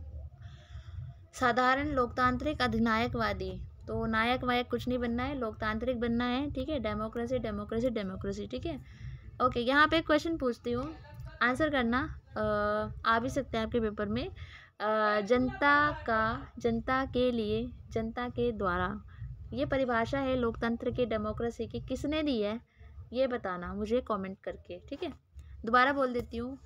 साधारण, लोकतांत्रिक, अधिनायकवादी। तो नायक वायक कुछ नहीं बनना है, लोकतांत्रिक बनना है, ठीक है? डेमोक्रेसी डेमोक्रेसी डेमोक्रेसी, ठीक है? ओके, यहाँ पे क्वेश्चन पूछती हूँ। आंसर करना आ भी सकते हैं आपके पेपर में। जनता का, जनता के लिए, जनता के द्वारा, ये परिभाषा है लोकतंत्र की डेमोक्रेसी की किसने दी है? ये बताना मुझे कमेंट करके, ठीक है? दोबारा बोल देती हूँ।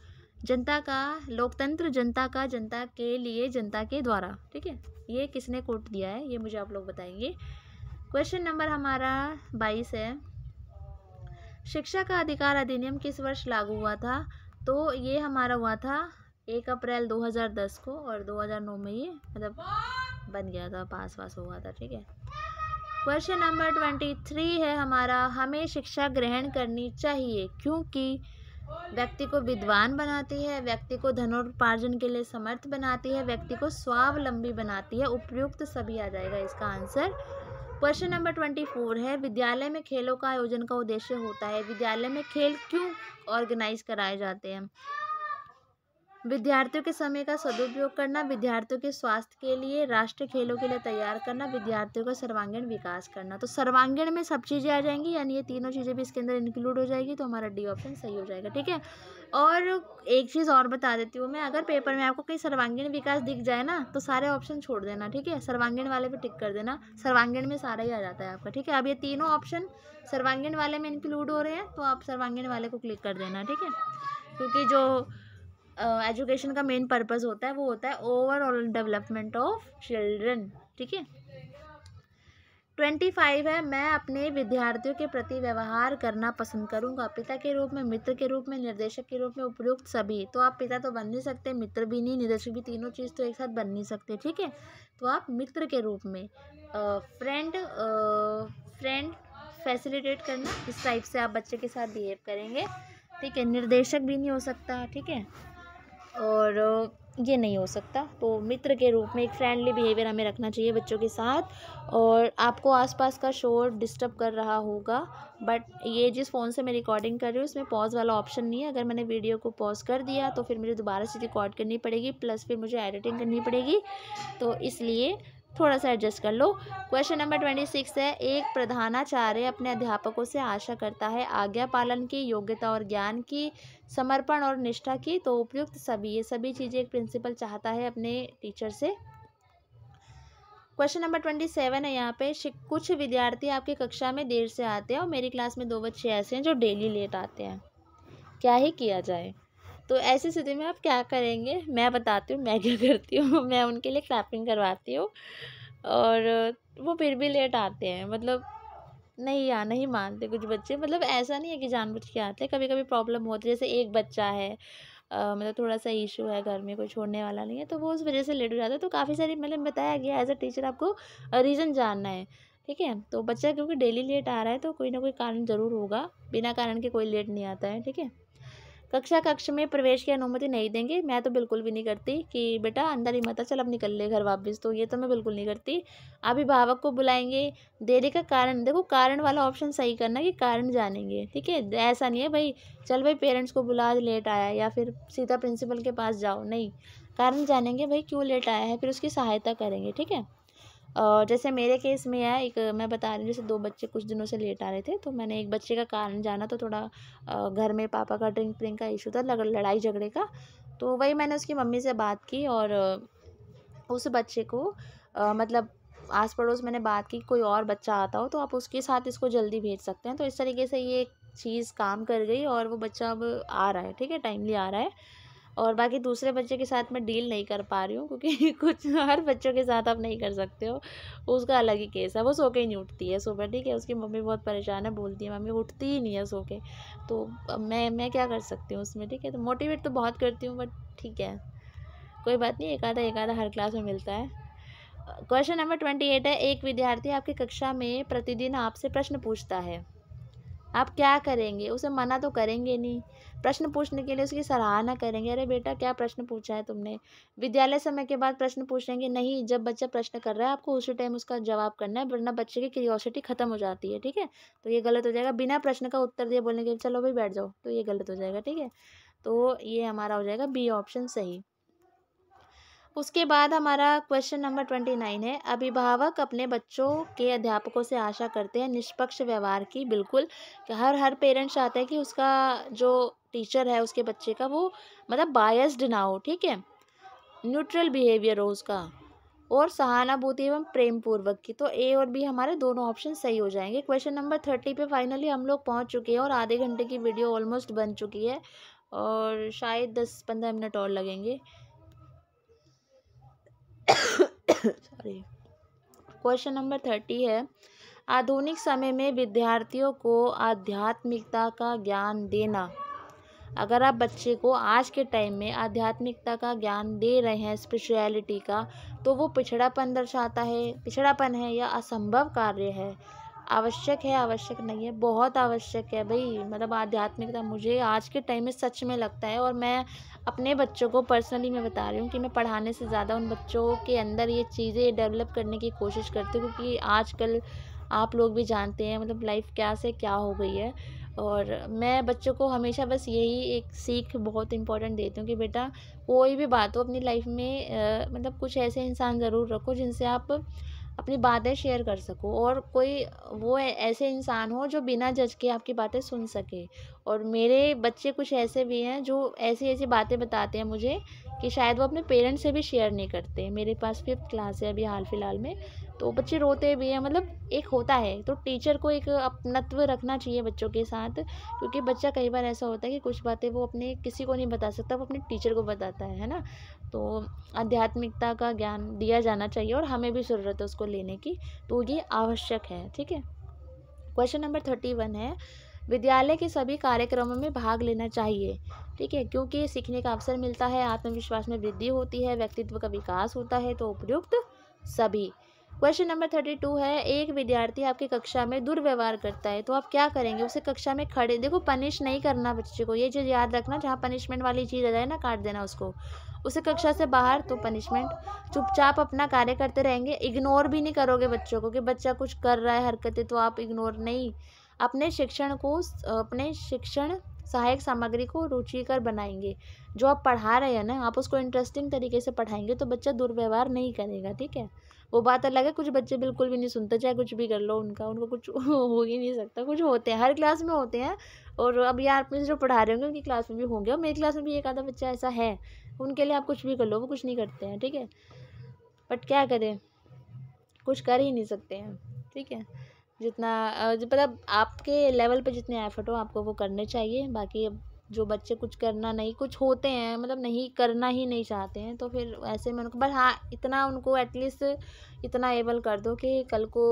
जनता का, लोकतंत्र जनता का, जनता के लिए, जनता के द्वारा। ठीक है? ये किसने कोट दिया है, ये मुझे आप लोग बताएँगे। क्वेश्चन नंबर हमारा बाईस है। शिक्षा का अधिकार अधिनियम किस वर्ष लागू हुआ था? तो ये हमारा हुआ था एक अप्रैल 2010 को और 2009 में ये मतलब बन गया था पास पास हुआ था। ठीक है? क्वेश्चन नंबर ट्वेंटी थ्री है हमारा। हमें शिक्षा ग्रहण करनी चाहिए क्योंकि व्यक्ति को विद्वान बनाती है, व्यक्ति को धनोपार्जन के लिए समर्थ बनाती है, व्यक्ति को स्वावलंबी बनाती है, उपयुक्त सभी आ जाएगा इसका answer. Question number twenty four है, विद्यालय में खेलों का आयोजन का उद्देश्य होता है। विद्यालय में खेल क्यों ऑर्गेनाइज कराए जाते हैं? विद्यार्थियों के समय का सदुपयोग करना, विद्यार्थियों के स्वास्थ्य के लिए, राष्ट्रीय खेलों के लिए तैयार करना, विद्यार्थियों का सर्वांगीण विकास करना। तो सर्वांगीण में सब चीज़ें आ जाएँगी, यानी ये तीनों चीज़ें भी इसके अंदर इंक्लूड हो जाएगी तो हमारा डी ऑप्शन सही हो जाएगा, ठीक है? और एक चीज़ और बता देती हूँ मैं, अगर पेपर में आपको कहीं सर्वांगीण विकास दिख जाए ना तो सारे ऑप्शन छोड़ देना, ठीक है? सर्वांगीण वाले पे टिक कर देना, सर्वांगीण में सारा ही आ जाता है आपका, ठीक है? अब ये तीनों ऑप्शन सर्वांगीण वाले में इंक्लूड हो रहे हैं तो आप सर्वांगीण वाले को क्लिक कर देना, ठीक है? क्योंकि जो एजुकेशन का मेन पर्पज़ होता है, वो होता है ओवरऑल डेवलपमेंट ऑफ़ चिल्ड्रन ठीक है? ट्वेंटी फाइव है, मैं अपने विद्यार्थियों के प्रति व्यवहार करना पसंद करूँगा। पिता के रूप में, मित्र के रूप में, निर्देशक के रूप में उपयुक्त सभी। तो आप पिता तो बन नहीं सकते, मित्र भी नहीं, निर्देशक भी तीनों चीज़ तो एक साथ बन नहीं सकते, ठीक है? तो आप मित्र के रूप में फ्रेंड फ्रेंड फैसिलिटेट करना। इस टाइप से आप बच्चे के साथ बिहेव करेंगे, ठीक है? निर्देशक भी नहीं हो सकता, ठीक है? और ये नहीं हो सकता। तो मित्र के रूप में एक फ्रेंडली बिहेवियर हमें रखना चाहिए बच्चों के साथ। और आपको आसपास का शोर डिस्टर्ब कर रहा होगा बट ये जिस फ़ोन से मैं रिकॉर्डिंग कर रही हूँ इसमें पॉज वाला ऑप्शन नहीं है। अगर मैंने वीडियो को पॉज कर दिया तो फिर मुझे दोबारा से रिकॉर्ड करनी पड़ेगी प्लस फिर मुझे एडिटिंग करनी पड़ेगी। तो इसलिए थोड़ा सा एडजस्ट कर लो। क्वेश्चन नंबर ट्वेंटी सिक्स है, एक प्रधानाचार्य अपने अध्यापकों से आशा करता है आज्ञा पालन की, योग्यता और ज्ञान की, समर्पण और निष्ठा की तो उपयुक्त सभी, ये सभी चीज़ें एक प्रिंसिपल चाहता है अपने टीचर से। क्वेश्चन नंबर ट्वेंटी सेवन है यहाँ पे कुछ विद्यार्थी आपकी कक्षा में देर से आते हैं और मेरी क्लास में दो बच्चे ऐसे हैं जो डेली लेट आते हैं। क्या ही किया जाए? तो ऐसी स्थिति में आप क्या करेंगे? मैं बताती हूँ मैं क्या [LAUGHS] करती हूँ मैं उनके लिए क्लैपिंग करवाती हूँ और वो फिर भी लेट आते हैं। मतलब नहीं यार नहीं मानते कुछ बच्चे। मतलब ऐसा नहीं है कि जानबूझ के आते कभी कभी प्रॉब्लम होती है जैसे एक बच्चा है आ, मतलब थोड़ा सा इशू है घर में कोई छोड़ने वाला नहीं है तो वो उस वजह से लेट हो जाता है। तो काफ़ी सारी मतलब बताया गया एज अ टीचर आपको रीज़न जानना है ठीक है? तो बच्चा क्योंकि डेली लेट आ रहा है तो कोई ना कोई कारण ज़रूर होगा। बिना कारण के कोई लेट नहीं आता है ठीक है? कक्षा कक्ष में प्रवेश की अनुमति नहीं देंगे। मैं तो बिल्कुल भी नहीं करती कि, बेटा, अंदर ही मत चल अब निकल ले घर वापस। तो ये तो मैं बिल्कुल नहीं करती। अभिभावक को बुलाएँगे। देरी का कारण, देखो, कारण वाला ऑप्शन सही करना कि कारण जानेंगे, ठीक है? ऐसा नहीं है, भाई, चल भाई, पेरेंट्स को बुला, लेट आया या फिर, सीधा प्रिंसिपल के पास जाओ। नहीं, कारण जानेंगे, भाई, क्यों लेट आया है? फिर उसकी सहायता करेंगे, ठीक है? और जैसे मेरे केस में है, एक मैं बता रही हूँ, जैसे दो बच्चे कुछ दिनों से लेट आ रहे थे तो मैंने एक बच्चे का कारण जाना तो थोड़ा घर में पापा का ड्रिंक व्रिंक का इशू था लड़ाई झगड़े का तो वही मैंने उसकी मम्मी से बात की और उस बच्चे को मतलब आस पड़ोस मैंने बात की कोई और बच्चा आता हो तो आप उसके साथ इसको जल्दी भेज सकते हैं। तो इस तरीके से ये चीज़ काम कर गई और वो बच्चा अब आ रहा है, ठीक है, टाइमली आ रहा है। और बाकी दूसरे बच्चे के साथ मैं डील नहीं कर पा रही हूँ, क्योंकि [LAUGHS] कुछ हर बच्चों के साथ आप नहीं कर सकते हो। उसका अलग ही केस है, वो सो के ही नहीं उठती है सुबह, ठीक है? उसकी मम्मी बहुत परेशान है, बोलती है, मम्मी, उठती ही नहीं है सो के। तो मैं मैं क्या कर सकती हूँ उसमें, ठीक है? तो मोटिवेट तो बहुत करती हूँ बट ठीक है। कोई बात नहीं एक आधा एक आधा हर क्लास में मिलता है। क्वेश्चन नंबर ट्वेंटी एट है, एक विद्यार्थी आपकी कक्षा में प्रतिदिन आपसे प्रश्न पूछता है। आप क्या करेंगे? उसे मना तो करेंगे नहीं। प्रश्न पूछने के लिए उसकी सराहना करेंगे। अरे बेटा, क्या प्रश्न पूछा है तुमने? विद्यालय समय के बाद प्रश्न पूछेंगे। नहीं, जब बच्चा प्रश्न कर रहा है, आपको उसी टाइम उसका जवाब करना है, वरना बच्चे की क्यूरियोसिटी खत्म हो जाती है, ठीक है? तो ये गलत हो जाएगा। बिना प्रश्न का उत्तर दिए बोलने के चलो भाई बैठ जाओ तो ये गलत हो जाएगा, ठीक है? तो ये हमारा हो जाएगा बी ऑप्शन सही। उसके बाद हमारा क्वेश्चन नंबर ट्वेंटी नाइन है। अभिभावक अपने बच्चों के अध्यापकों से आशा करते हैं, निष्पक्ष व्यवहार की, बिल्कुल। हर हर पेरेंट्स चाहते हैं कि उसका जो टीचर है उसके बच्चे का वो मतलब बायस्ड ना हो, ठीक है? न्यूट्रल बिहेवियर हो उसका। और सहानुभूति एवं प्रेम पूर्वक की। तो ए और बी हमारे दोनों ऑप्शन सही हो जाएँगे। क्वेश्चन नंबर थर्टी पे फाइनली हम लोग पहुँच चुके हैं और आधे घंटे की वीडियो ऑलमोस्ट बन चुकी है। और शायद दस पंद्रह मिनट और लगेंगे। सॉरी क्वेश्चन नंबर थर्टी है। आधुनिक समय में विद्यार्थियों को आध्यात्मिकता का ज्ञान देना। अगर आप बच्चे को आज के टाइम में आध्यात्मिकता का ज्ञान दे रहे हैं स्पिरिचुअलिटी का तो वो पिछड़ापन दर्शाता है, पिछड़ापन है या असंभव कार्य है। आवश्यक है, आवश्यक नहीं है, बहुत आवश्यक है भाई। मतलब आध्यात्मिकता मुझे आज के टाइम में सच में लगता है और मैं अपने बच्चों को पर्सनली मैं बता रही हूँ कि मैं पढ़ाने से ज़्यादा उन बच्चों के अंदर ये चीज़ें डेवलप करने की कोशिश करती हूँ क्योंकि आजकल आप लोग भी जानते हैं मतलब लाइफ क्या से क्या हो गई है। और मैं बच्चों को हमेशा बस यही एक सीख बहुत इम्पोर्टेंट देती हूँ कि बेटा कोई भी बात हो अपनी लाइफ में आ, मतलब कुछ ऐसे इंसान ज़रूर रखो जिनसे आप अपनी बातें शेयर कर सको और कोई वो ऐसे इंसान हो जो बिना जज के आपकी बातें सुन सके। और मेरे बच्चे कुछ ऐसे भी हैं जो ऐसी ऐसी बातें बताते हैं मुझे कि शायद वो अपने पेरेंट्स से भी शेयर नहीं करते। मेरे पास फिफ्थ क्लास है अभी हाल फ़िलहाल में। तो बच्चे रोते भी हैं मतलब एक होता है। तो टीचर को एक अपनत्व रखना चाहिए बच्चों के साथ, क्योंकि बच्चा कई बार ऐसा होता है कि कुछ बातें वो अपने किसी को नहीं बता सकता, वो अपने टीचर को बताता है ना? तो आध्यात्मिकता का ज्ञान दिया जाना चाहिए और हमें भी ज़रूरत है उसको लेने की तो ये आवश्यक है, ठीक है? क्वेश्चन नंबर थर्टी वन है, विद्यालय के सभी कार्यक्रमों में भाग लेना चाहिए, ठीक है? क्योंकि सीखने का अवसर मिलता है, आत्मविश्वास में वृद्धि होती है, व्यक्तित्व का विकास होता है तो उपयुक्त सभी। क्वेश्चन नंबर थर्टी टू है, एक विद्यार्थी आपकी कक्षा में दुर्व्यवहार करता है तो आप क्या करेंगे? उसे कक्षा में खड़े, देखो पनिश नहीं करना बच्चे को, ये चीज़ याद रखना, जहाँ पनिशमेंट वाली चीज़ आ जाए ना, काट देना उसको। उसे कक्षा से बाहर तो पनिशमेंट चुपचाप अपना कार्य करते रहेंगे इग्नोर भी नहीं करोगे बच्चों को कि बच्चा कुछ कर रहा है हरकतें तो आप इग्नोर नहीं। अपने शिक्षण को, अपने शिक्षण सहायक सामग्री को रुचिकर बनाएँगे। जो आप पढ़ा रहे हैं ना, आप उसको इंटरेस्टिंग तरीके से पढ़ाएँगे तो बच्चा दुर्व्यवहार नहीं करेगा, ठीक है? वो बात अलग है, कुछ बच्चे बिल्कुल भी नहीं सुनते, चाहे कुछ भी कर लो उनका, उनको कुछ [LAUGHS] हो ही नहीं सकता, कुछ होते हैं, हर क्लास में होते हैं और अब यार अपने जो पढ़ा रहे होंगे, उनकी क्लास में भी होंगे और मेरी क्लास में भी एक आधा बच्चा ऐसा है, उनके लिए आप कुछ भी कर लो, वो कुछ नहीं करते हैं, ठीक है? बट क्या करें? कुछ कर ही नहीं सकते हैं, ठीक है? जितना मतलब आपके लेवल पे जितने एफर्ट हो, आपको वो करने चाहिए, बाकी जो बच्चे कुछ करना नहीं, कुछ होते हैं मतलब नहीं, करना ही नहीं चाहते हैं तो फिर ऐसे में उनको, बस हाँ इतना उनको एटलीस्ट इतना एबल कर दो कि कल को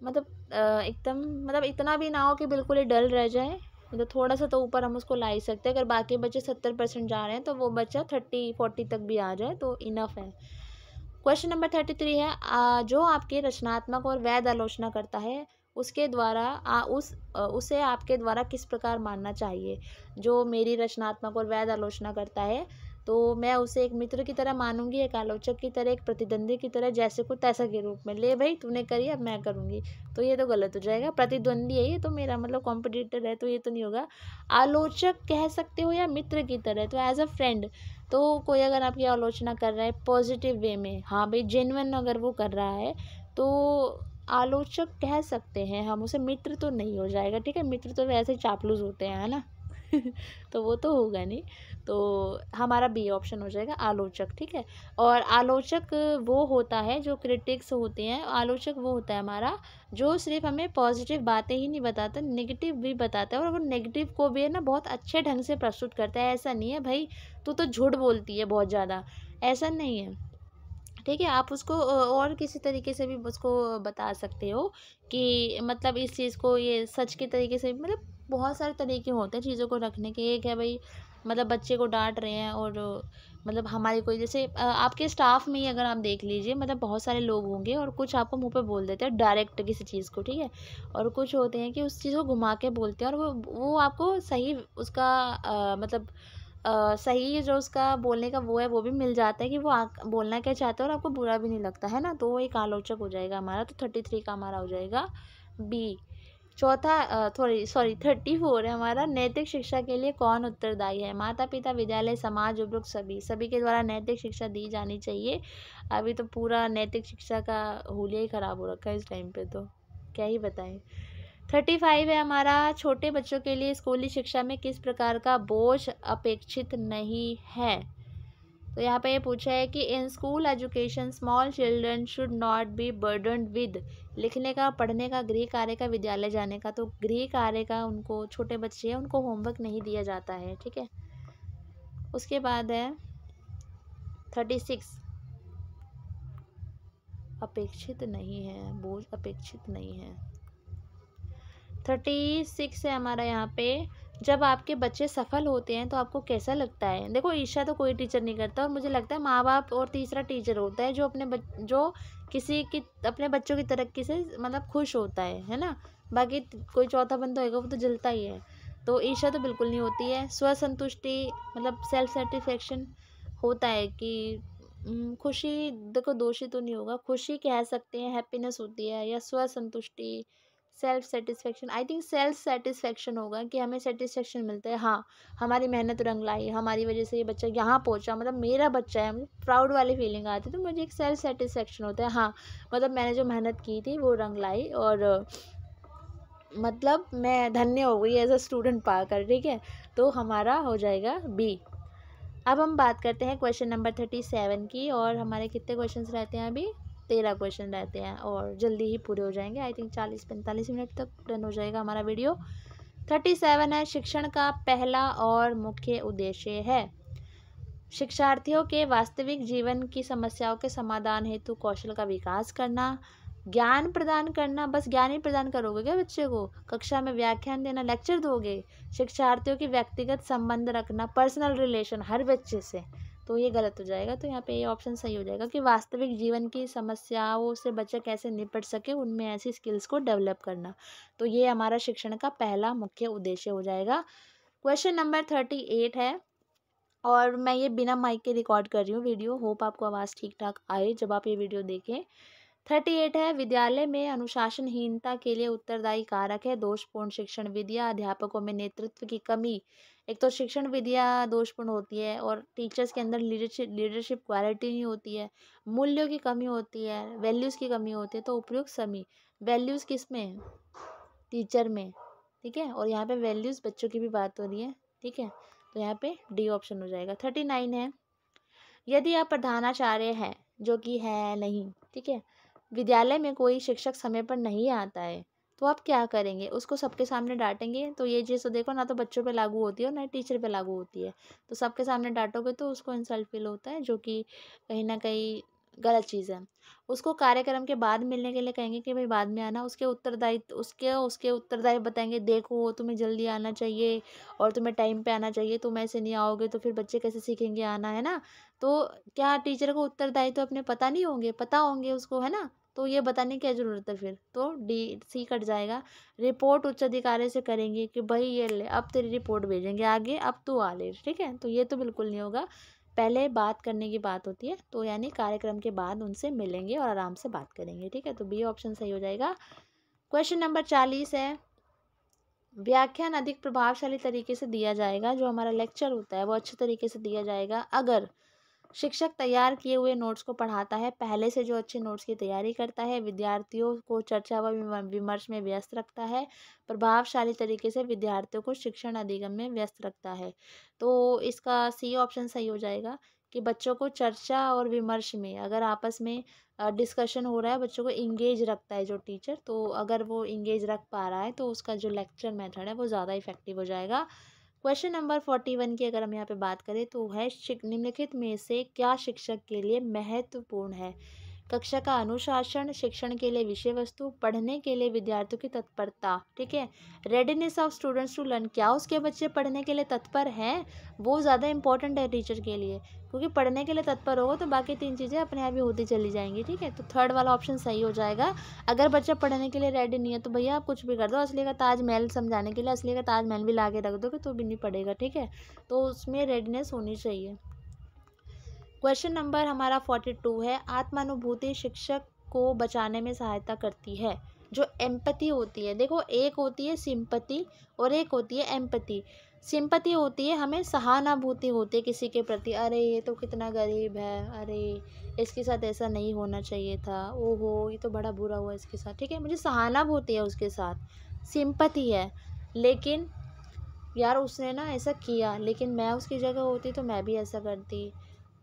मतलब एकदम मतलब इतना भी ना हो कि बिल्कुल ही डल रह जाए मतलब थोड़ा सा तो ऊपर हम उसको ला ही सकते हैं, अगर बाकी बच्चे सत्तर परसेंट जा रहे हैं तो वो बच्चा थर्टी फोर्टी तक भी आ जाए तो इनफ है। क्वेश्चन नंबर थर्टी थ्री है जो आपके रचनात्मक और वैध आलोचना करता है उसके द्वारा आ, उस उसे आपके द्वारा किस प्रकार मानना चाहिए? जो मेरी रचनात्मक और वैध आलोचना करता है तो मैं उसे एक मित्र की तरह मानूँगी एक आलोचक की तरह एक प्रतिद्वंदी की तरह जैसे को तैसा के रूप में। ले भाई तूने करी अब मैं करूँगी। तो ये तो गलत हो जाएगा। प्रतिद्वंदी है ये तो मेरा मतलब कॉम्पिटिटर है तो ये तो नहीं होगा। आलोचक कह सकते हो या मित्र की तरह तो एज अ फ्रेंड तो कोई अगर आपकी आलोचना कर रहा है पॉजिटिव वे में हाँ भाई जेनवन अगर वो कर रहा है तो आलोचक कह सकते हैं, हम उसे मित्र तो नहीं हो जाएगा, ठीक है? मित्र तो वैसे चापलूस होते हैं, है ना? [LAUGHS] तो वो तो होगा नहीं। तो हमारा बी ऑप्शन हो जाएगा आलोचक, ठीक है? और आलोचक वो होता है जो क्रिटिक्स होते हैं, आलोचक वो होता है हमारा जो सिर्फ़ हमें पॉजिटिव बातें ही नहीं बताता नेगेटिव भी बताता है और वो नेगेटिव को भी है ना बहुत अच्छे ढंग से प्रस्तुत करता है। ऐसा नहीं है, भाई, तू तो झूठ बोलती है बहुत ज़्यादा, ऐसा नहीं है। ठीक है आप उसको और किसी तरीके से भी उसको बता सकते हो कि मतलब इस चीज़ को ये सच के तरीके से मतलब बहुत सारे तरीके होते हैं चीज़ों को रखने के। एक है भाई मतलब बच्चे को डांट रहे हैं और मतलब हमारे कोई जैसे आपके स्टाफ में ही अगर आप देख लीजिए मतलब बहुत सारे लोग होंगे और कुछ आपको मुँह पे बोल देते हैं डायरेक्ट किसी चीज़ को ठीक है? और कुछ होते हैं कि उस चीज़ को घुमा के बोलते हैं और वो वो आपको सही उसका आ, मतलब आ, सही जो उसका बोलने का वो है वो भी मिल जाता है कि वो आ, बोलना क्या चाहते हैं और आपको बुरा भी नहीं लगता है ना? तो वो एक आलोचक हो जाएगा हमारा तो थर्टी थ्री का हमारा हो जाएगा बी चौथा थोड़ी सॉरी थर्टी फोर है हमारा नैतिक शिक्षा के लिए कौन उत्तरदायी है? माता पिता विद्यालय समाज उपयुक्त सभी। सभी के द्वारा नैतिक शिक्षा दी जानी चाहिए। अभी तो पूरा नैतिक शिक्षा का हुलिया ही ख़राब हो रखा है इस टाइम पे तो। क्या ही बताएँ? थर्टी फाइव है हमारा। छोटे बच्चों के लिए स्कूली शिक्षा में किस प्रकार का बोझ अपेक्षित नहीं है? तो यहाँ पे ये पूछा है कि in school education small children should not be burden with. लिखने का, पढ़ने का, गृह कार्य का, विद्यालय जाने का। तो गृह कार्य का उनको, छोटे बच्चे हैं, उनको होमवर्क नहीं दिया जाता है, ठीक है? उसके बाद है थर्टी सिक्स। अपेक्षित नहीं है, बोझ अपेक्षित नहीं है। थर्टी सिक्स है हमारा यहाँ पे। जब आपके बच्चे सफल होते हैं तो आपको कैसा लगता है? देखो ईर्षा तो कोई टीचर नहीं करता और मुझे लगता है माँ बाप और तीसरा टीचर होता है जो अपने बच, जो किसी की, अपने बच्चों की तरक्की से मतलब खुश होता है है ना? बाकी कोई चौथा बंदा होएगा वो तो जलता ही है। तो ईर्षा तो बिल्कुल नहीं होती है। स्वसंतुष्टि मतलब सेल्फ सेटिस्फेक्शन होता है कि खुशी, देखो दोषी तो नहीं होगा। खुशी कह सकते हैं हैप्पीनेस होती है या स्वसंतुष्टि self satisfaction I think self satisfaction होगा कि हमें सेटिस्फेक्शन मिलता है। हाँ हमारी मेहनत रंग लाई हमारी वजह से ये बच्चा यहाँ पहुँचा मतलब मेरा बच्चा है प्राउड वाली फीलिंग आती है तो मुझे एक सेल्फ सेटिस्फेक्शन होता है। हाँ मतलब मैंने जो मेहनत की थी वो रंग लाई और मतलब मैं धन्य हो गई एज अ स्टूडेंट पाकर, ठीक है? तो हमारा हो जाएगा बी अब हम बात करते हैं क्वेश्चन नंबर थर्टी सेवन की और हमारे कितने क्वेश्चंस रहते हैं अभी? तेरह क्वेश्चन रहते हैं और जल्दी ही पूरे हो जाएँगे। आई थिंक चालीस, पैंतालीस मिनट तक डन हो जाएगा हमारा वीडियो थर्टी सेवन है, शिक्षण का पहला और मुख्य उद्देश्य है। शिक्षार्थियों के वास्तविक जीवन की समस्याओं के समाधान हेतु कौशल का विकास करना, ज्ञान प्रदान करना, बस ज्ञान ही प्रदान करोगे क्या बच्चे को? कक्षा में व्याख्यान देना लेक्चर दोगे? शिक्षार्थियों की व्यक्तिगत संबंध रखना पर्सनल रिलेशन हर बच्चे से। तो ये गलत हो जाएगा। तो यहाँ पे ये ऑप्शन सही हो जाएगा कि वास्तविक जीवन की समस्याओं से बच्चा कैसे निपट सके उनमें ऐसी स्किल्स को डेवलप करना। तो ये हमारा शिक्षण का पहला मुख्य उद्देश्य हो जाएगा। क्वेश्चन नंबर थर्टी एट है और मैं ये बिना माइक के रिकॉर्ड कर रही हूँ वीडियो होप आपको आवाज़ ठीक ठाक आए जब आप ये वीडियो देखें। थर्टी एट है, विद्यालय में अनुशासनहीनता के लिए उत्तरदायी कारक है। दोषपूर्ण शिक्षण विद्या अध्यापकों में नेतृत्व की कमी एक तो शिक्षण विद्या दोषपूर्ण होती है और टीचर्स के अंदर लीडरशिप लीडरशिप क्वालिटी नहीं होती है, मूल्यों की कमी होती है, वैल्यूज़ की कमी होती है तो उपयुक्त समी, वैल्यूज़ किसमें टीचर में, ठीक है? और यहाँ पे वैल्यूज़ बच्चों की भी बात हो रही है, ठीक है? तो यहाँ पे डी ऑप्शन हो जाएगा। थर्टी नाइन है, यदि आप प्रधानाचार्य हैं, जो कि है नहीं, ठीक है? विद्यालय में कोई शिक्षक समय पर नहीं आता है तो आप क्या करेंगे? उसको सबके सामने डांटेंगे तो ये चीज़ तो देखो ना तो बच्चों पे लागू होती है और ना टीचर पे लागू होती है। तो सबके सामने डांटोगे तो उसको इंसल्ट फील होता है, जो कि कहीं ना कहीं गलत चीज़ है। उसको कार्यक्रम के बाद मिलने के लिए कहेंगे कि, भाई बाद में आना। उसके उत्तरदायित्व उसके उसके उत्तरदायित्व बताएँगे, देखो तुम्हें जल्दी आना चाहिए और तुम्हें टाइम पे आना चाहिए, तुम ऐसे नहीं आओगे तो फिर बच्चे कैसे सीखेंगे आना? है ना? तो क्या टीचर को उत्तरदायित्व अपने पता नहीं होंगे? पता होंगे उसको, है ना? तो ये बताने की क्या ज़रूरत है फिर? तो डी, सी कट जाएगा। रिपोर्ट उच्च अधिकारी से करेंगे कि भाई ये ले, अब तेरी रिपोर्ट भेजेंगे आगे, अब तू आ ले, ठीक है? तो ये तो बिल्कुल नहीं होगा। पहले बात करने की बात होती है तो यानी कार्यक्रम के बाद उनसे मिलेंगे और आराम से बात करेंगे, ठीक है? तो बी ऑप्शन सही हो जाएगा। क्वेश्चन नंबर चालीस है। व्याख्यान अधिक प्रभावशाली तरीके से दिया जाएगा, जो हमारा लेक्चर होता है, वो अच्छे तरीके से दिया जाएगा। अगर शिक्षक तैयार किए हुए नोट्स को पढ़ाता है। पहले से जो अच्छे नोट्स की तैयारी करता है, विद्यार्थियों को चर्चा व विमर्श में व्यस्त रखता है। प्रभावशाली तरीके से विद्यार्थियों को शिक्षण अधिगम में व्यस्त रखता है। तो इसका सी ऑप्शन सही हो जाएगा कि बच्चों को चर्चा और विमर्श में अगर आपस में डिस्कशन हो रहा है, बच्चों को इंगेज रखता है जो टीचर तो अगर वो इंगेज रख पा रहा है तो उसका जो लेक्चर मेथड है वो ज़्यादा इफ़ेक्टिव हो जाएगा। क्वेश्चन नंबर फोर्टी वन की अगर हम यहाँ पे बात करें तो है निम्नलिखित में से क्या शिक्षक के लिए महत्वपूर्ण है? कक्षा का अनुशासन, शिक्षण के लिए विषय वस्तु पढ़ने के लिए विद्यार्थियों की तत्परता, ठीक है? Readiness of students to learn क्या उसके बच्चे पढ़ने के लिए तत्पर हैं? वो ज़्यादा इंपॉर्टेंट है टीचर के लिए, क्योंकि पढ़ने के लिए तत्पर होगा तो बाकी तीन चीज़ें अपने आप ही होती चली जाएँगी, ठीक है? तो थर्ड वाला ऑप्शन सही हो जाएगा। अगर बच्चा पढ़ने के लिए रेडी नहीं है तो भैया आप कुछ भी कर दो, असली का ताजमहल समझाने के लिए, असली का ताजमहल भी ला के रख दोगे तो भी नहीं पड़ेगा ठीक है? तो उसमें रेडीनेस होनी चाहिए। क्वेश्चन नंबर हमारा फोर्टी टू है। आत्मानुभूति शिक्षक को बचाने में सहायता करती है। जो एम्पति होती है, देखो, एक होती है सिंपति और एक होती है एम्पति सिंपति होती है, हमें सहानुभूति होती है किसी के प्रति। अरे, ये तो कितना गरीब है। अरे, इसके साथ ऐसा नहीं होना चाहिए था। ओहो, ये तो बड़ा बुरा हुआ इसके साथ। ठीक है, मुझे सहानुभूति है उसके साथ। सिंपति है। लेकिन, यार, उसने ना ऐसा किया, लेकिन मैं उसकी जगह होती तो मैं भी ऐसा करती।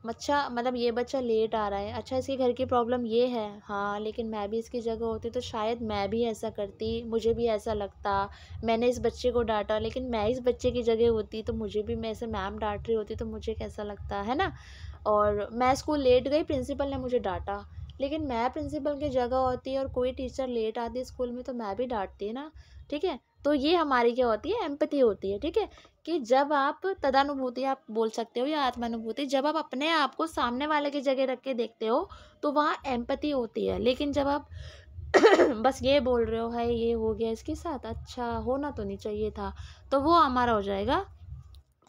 अच्छा मतलब ये बच्चा लेट आ रहा है। अच्छा इसके घर की प्रॉब्लम ये है। हाँ लेकिन मैं भी इसकी जगह होती तो शायद मैं भी ऐसा करती, मुझे भी ऐसा लगता। मैंने इस बच्चे को डांटा, लेकिन मैं इस बच्चे की जगह होती तो मुझे भी, मैं ऐसे मैम डांट रही होती तो मुझे कैसा लगता, है ना? और मैं स्कूल लेट गई, प्रिंसिपल ने मुझे डांटा। लेकिन मैं प्रिंसिपल की जगह होती और कोई टीचर लेट आती स्कूल में तो मैं भी डांटती ना? ठीक है? तो ये हमारी क्या होती है? एम्पति होती है, ठीक है? कि जब आप तदानुभूति, आप बोल सकते हो या आत्मानुभूति, जब आप अपने आप को सामने वाले की जगह रख के देखते हो तो वहाँ एम्पति होती है। लेकिन जब आप [COUGHS] बस ये बोल रहे हो है ये हो गया, इसके साथ अच्छा होना तो नहीं चाहिए था। तो वो हमारा हो जाएगा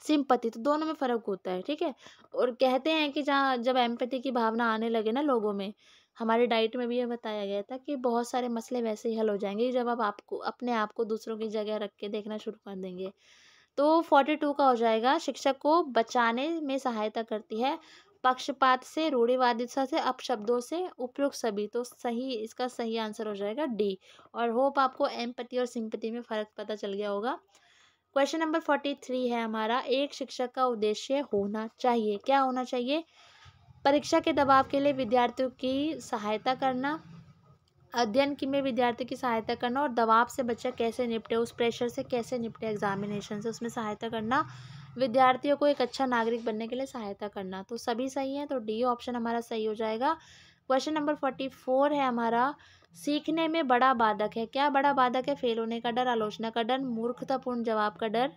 सिंपति तो दोनों में फ़र्क होता है, ठीक है? और कहते हैं कि जहाँ, जब एम्पति की भावना आने लगे ना लोगों में हमारी डाइट में भी ये बताया गया था कि बहुत सारे मसले वैसे ही हल हो जाएँगे जब आप आपको, अपने आप को दूसरों की जगह रख के देखना शुरू कर देंगे। तो फोर्टी टू का हो जाएगा, शिक्षक को बचाने में सहायता करती है। पक्षपात से, रूढ़िवादिता से, अपशब्दों से उपयुक्त सभी तो सही, इसका सही आंसर हो जाएगा डी और होप आपको एम्पति और सिंपति में फ़र्क पता चल गया होगा। क्वेश्चन नंबर फोर्टी थ्री है हमारा, एक शिक्षक का उद्देश्य होना चाहिए। क्या होना चाहिए? परीक्षा के दबाव के लिए विद्यार्थियों की सहायता करना, अध्ययन की में विद्यार्थी की सहायता करना और दबाव से बच्चा कैसे निपटे, उस प्रेशर से कैसे निपटे एग्जामिनेशन से उसमें सहायता करना, विद्यार्थियों को एक अच्छा नागरिक बनने के लिए सहायता करना। तो सभी सही है तो डी ऑप्शन हमारा सही हो जाएगा। क्वेश्चन नंबर फोर्टी फोर है हमारा, सीखने में बड़ा बाधक है। क्या बड़ा बाधक है? फेल होने का डर, आलोचना का डर, मूर्खतापूर्ण जवाब का डर।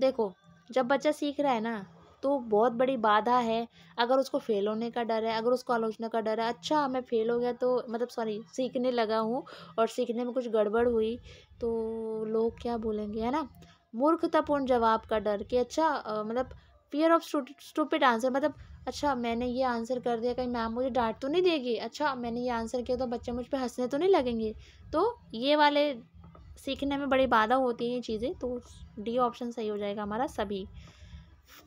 देखो, जब बच्चा सीख रहा है ना तो बहुत बड़ी बाधा है। अगर उसको फेल होने का डर है, अगर उसको आलोचना का डर है अच्छा मैं फेल हो गया तो मतलब सॉरी सीखने लगा हूँ और सीखने में कुछ गड़बड़ हुई तो लोग क्या बोलेंगे, है ना? मूर्खतापूर्ण जवाब का डर कि अच्छा मतलब फियर ऑफ़ स्टूपिड आंसर मतलब अच्छा मैंने ये आंसर कर दिया, कहीं मैम मुझे डांट तो नहीं देगी? अच्छा मैंने ये आंसर किया तो बच्चे मुझ पर हंसने तो नहीं लगेंगे? तो ये वाले सीखने में बड़ी बाधा होती है ये चीज़ें तो डी ऑप्शन सही हो जाएगा हमारा सभी।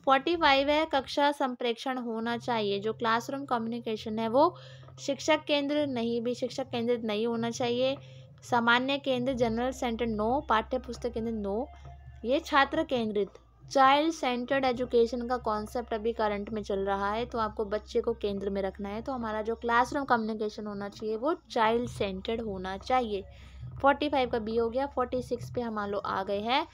फोर्टी फाइव है, कक्षा संप्रेक्षण होना चाहिए। जो क्लासरूम कम्युनिकेशन है, वो शिक्षक केंद्र नहीं, भी शिक्षक केंद्रित नहीं होना चाहिए। सामान्य केंद्र, जनरल सेंटर नो पाठ्य पुस्तक केंद्र नो। ये छात्र केंद्रित। चाइल्ड सेंटर्ड एजुकेशन का कॉन्सेप्ट अभी करंट में चल रहा है तो आपको बच्चे को केंद्र में रखना है तो हमारा जो क्लासरूम कम्युनिकेशन होना चाहिए, वो चाइल्ड सेंटर्ड होना चाहिए। फोर्टी फाइव का बी हो गया, फोर्टी सिक्स पे हम मान लो आ गए हैं।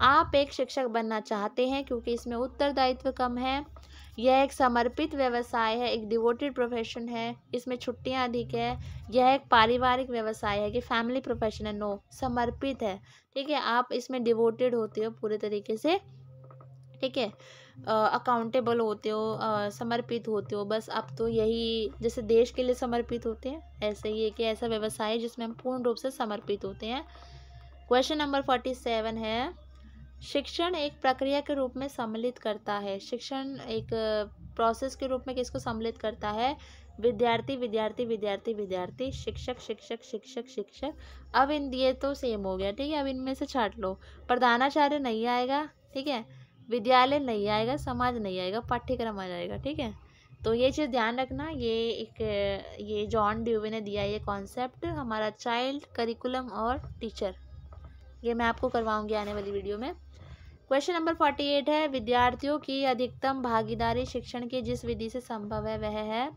आप एक शिक्षक बनना चाहते हैं क्योंकि इसमें उत्तरदायित्व कम है, यह एक समर्पित व्यवसाय है, एक डिवोटेड प्रोफेशन है, इसमें छुट्टियाँ अधिक है, यह एक पारिवारिक व्यवसाय है कि फैमिली प्रोफेशन है नो समर्पित है। ठीक है, आप इसमें डिवोटेड होते हो पूरे तरीके से। ठीक है अकाउंटेबल होते हो समर्पित होते हो, बस अब तो यही जैसे देश के लिए समर्पित होते हैं, ऐसे ही कि ऐसा व्यवसाय है जिसमें हम पूर्ण रूप से समर्पित होते हैं। क्वेश्चन नंबर फोर्टी सेवन है शिक्षण एक प्रक्रिया के रूप में सम्मिलित करता है। शिक्षण एक प्रोसेस के रूप में किसको सम्मिलित करता है? विद्यार्थी विद्यार्थी विद्यार्थी विद्यार्थी, शिक्षक शिक्षक शिक्षक शिक्षक। अब इन दिए तो सेम हो गया, ठीक है? अब इनमें से छाट लो। प्रधानाचार्य नहीं आएगा, ठीक है? विद्यालय नहीं आएगा, समाज नहीं आएगा, पाठ्यक्रम आ जाएगा, ठीक है? तो ये चीज़ ध्यान रखना, ये एक, ये जॉन ड्यूवे ने दिया ये कॉन्सेप्ट हमारा चाइल्ड करिकुलम और टीचर ये मैं आपको करवाऊँगी आने वाली वीडियो में। क्वेश्चन नंबर फोर्टी एट है, विद्यार्थियों की अधिकतम भागीदारी शिक्षण की जिस विधि से संभव है, वह है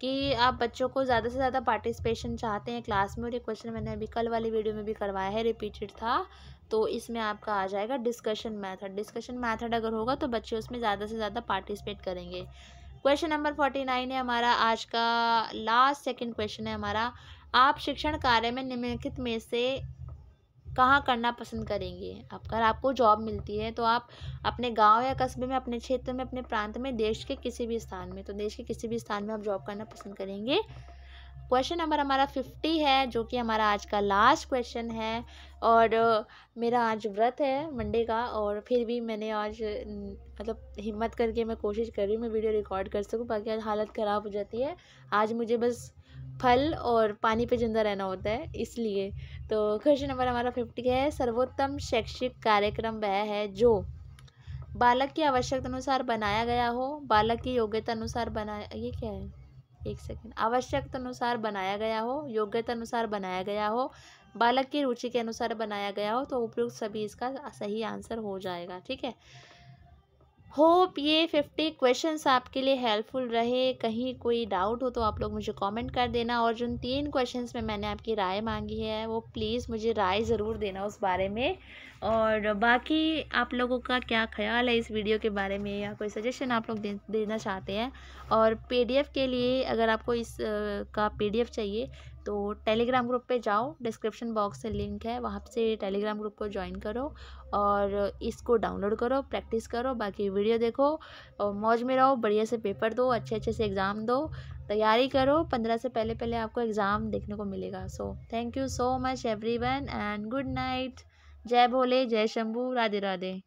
कि आप बच्चों को ज़्यादा से ज़्यादा पार्टिसिपेशन चाहते हैं क्लास में और ये क्वेश्चन मैंने अभी कल वाली वीडियो में भी करवाया है रिपीटेड था तो इसमें आपका आ जाएगा डिस्कशन मैथड डिस्कशन मैथड अगर होगा तो बच्चे उसमें ज़्यादा से ज़्यादा पार्टिसिपेट करेंगे। क्वेश्चन नंबर फोर्टी नाइन है हमारा, आज का लास्ट सेकंड क्वेश्चन है हमारा। आप शिक्षण कार्य में निम्नलिखित में से कहाँ करना पसंद करेंगे? अगर आपको जॉब मिलती है तो आप अपने गाँव या कस्बे में, अपने क्षेत्र में, अपने प्रांत में, देश के किसी भी स्थान में तो देश के किसी भी स्थान में आप जॉब करना पसंद करेंगे। क्वेश्चन नंबर हमारा फिफ्टी है, जो कि हमारा आज का लास्ट क्वेश्चन है। और, मेरा आज व्रत है मंडे का, और फिर भी मैंने आज मतलब हिम्मत करके मैं कोशिश कर रही हूँ, मैं वीडियो रिकॉर्ड कर सकूँ, बाकी आज हालत ख़राब हो जाती है। आज मुझे बस फल और पानी पे ज़िंदा रहना होता है, इसलिए। तो क्वेश्चन नंबर हमारा फिफ्टी है, सर्वोत्तम शैक्षिक कार्यक्रम वह है जो बालक की आवश्यकता अनुसार बनाया गया हो, बालक की योग्यता अनुसार बनाया, ये क्या है? एक सेकेंड आवश्यकता अनुसार बनाया गया हो योग्यता अनुसार बनाया गया हो, बालक की रुचि के अनुसार बनाया गया हो तो उपयुक्त सभी इसका सही आंसर हो जाएगा, ठीक है? होप ये फिफ्टी क्वेश्चंस आपके लिए हेल्पफुल रहे। कहीं कोई डाउट हो तो आप लोग मुझे कमेंट कर देना और जिन तीन क्वेश्चंस में मैंने आपकी राय मांगी है वो प्लीज़ मुझे राय ज़रूर देना उस बारे में। और बाकी आप लोगों का क्या ख्याल है इस वीडियो के बारे में या कोई सजेशन आप लोग दे, देना चाहते हैं? और पीडीएफ के लिए अगर आपको इस का पीडीएफ चाहिए तो टेलीग्राम ग्रुप पे जाओ डिस्क्रिप्शन बॉक्स से लिंक है, वहाँ से टेलीग्राम ग्रुप को ज्वाइन करो और इसको डाउनलोड करो प्रैक्टिस करो, बाकी वीडियो देखो और मौज में रहो, बढ़िया से पेपर दो, अच्छे अच्छे से एग्ज़ाम दो, तैयारी करो, पंद्रह से पहले पहले आपको एग्ज़ाम देखने को मिलेगा। So thank you so much every and good night जय भोले, जय शंभू, राधे राधे।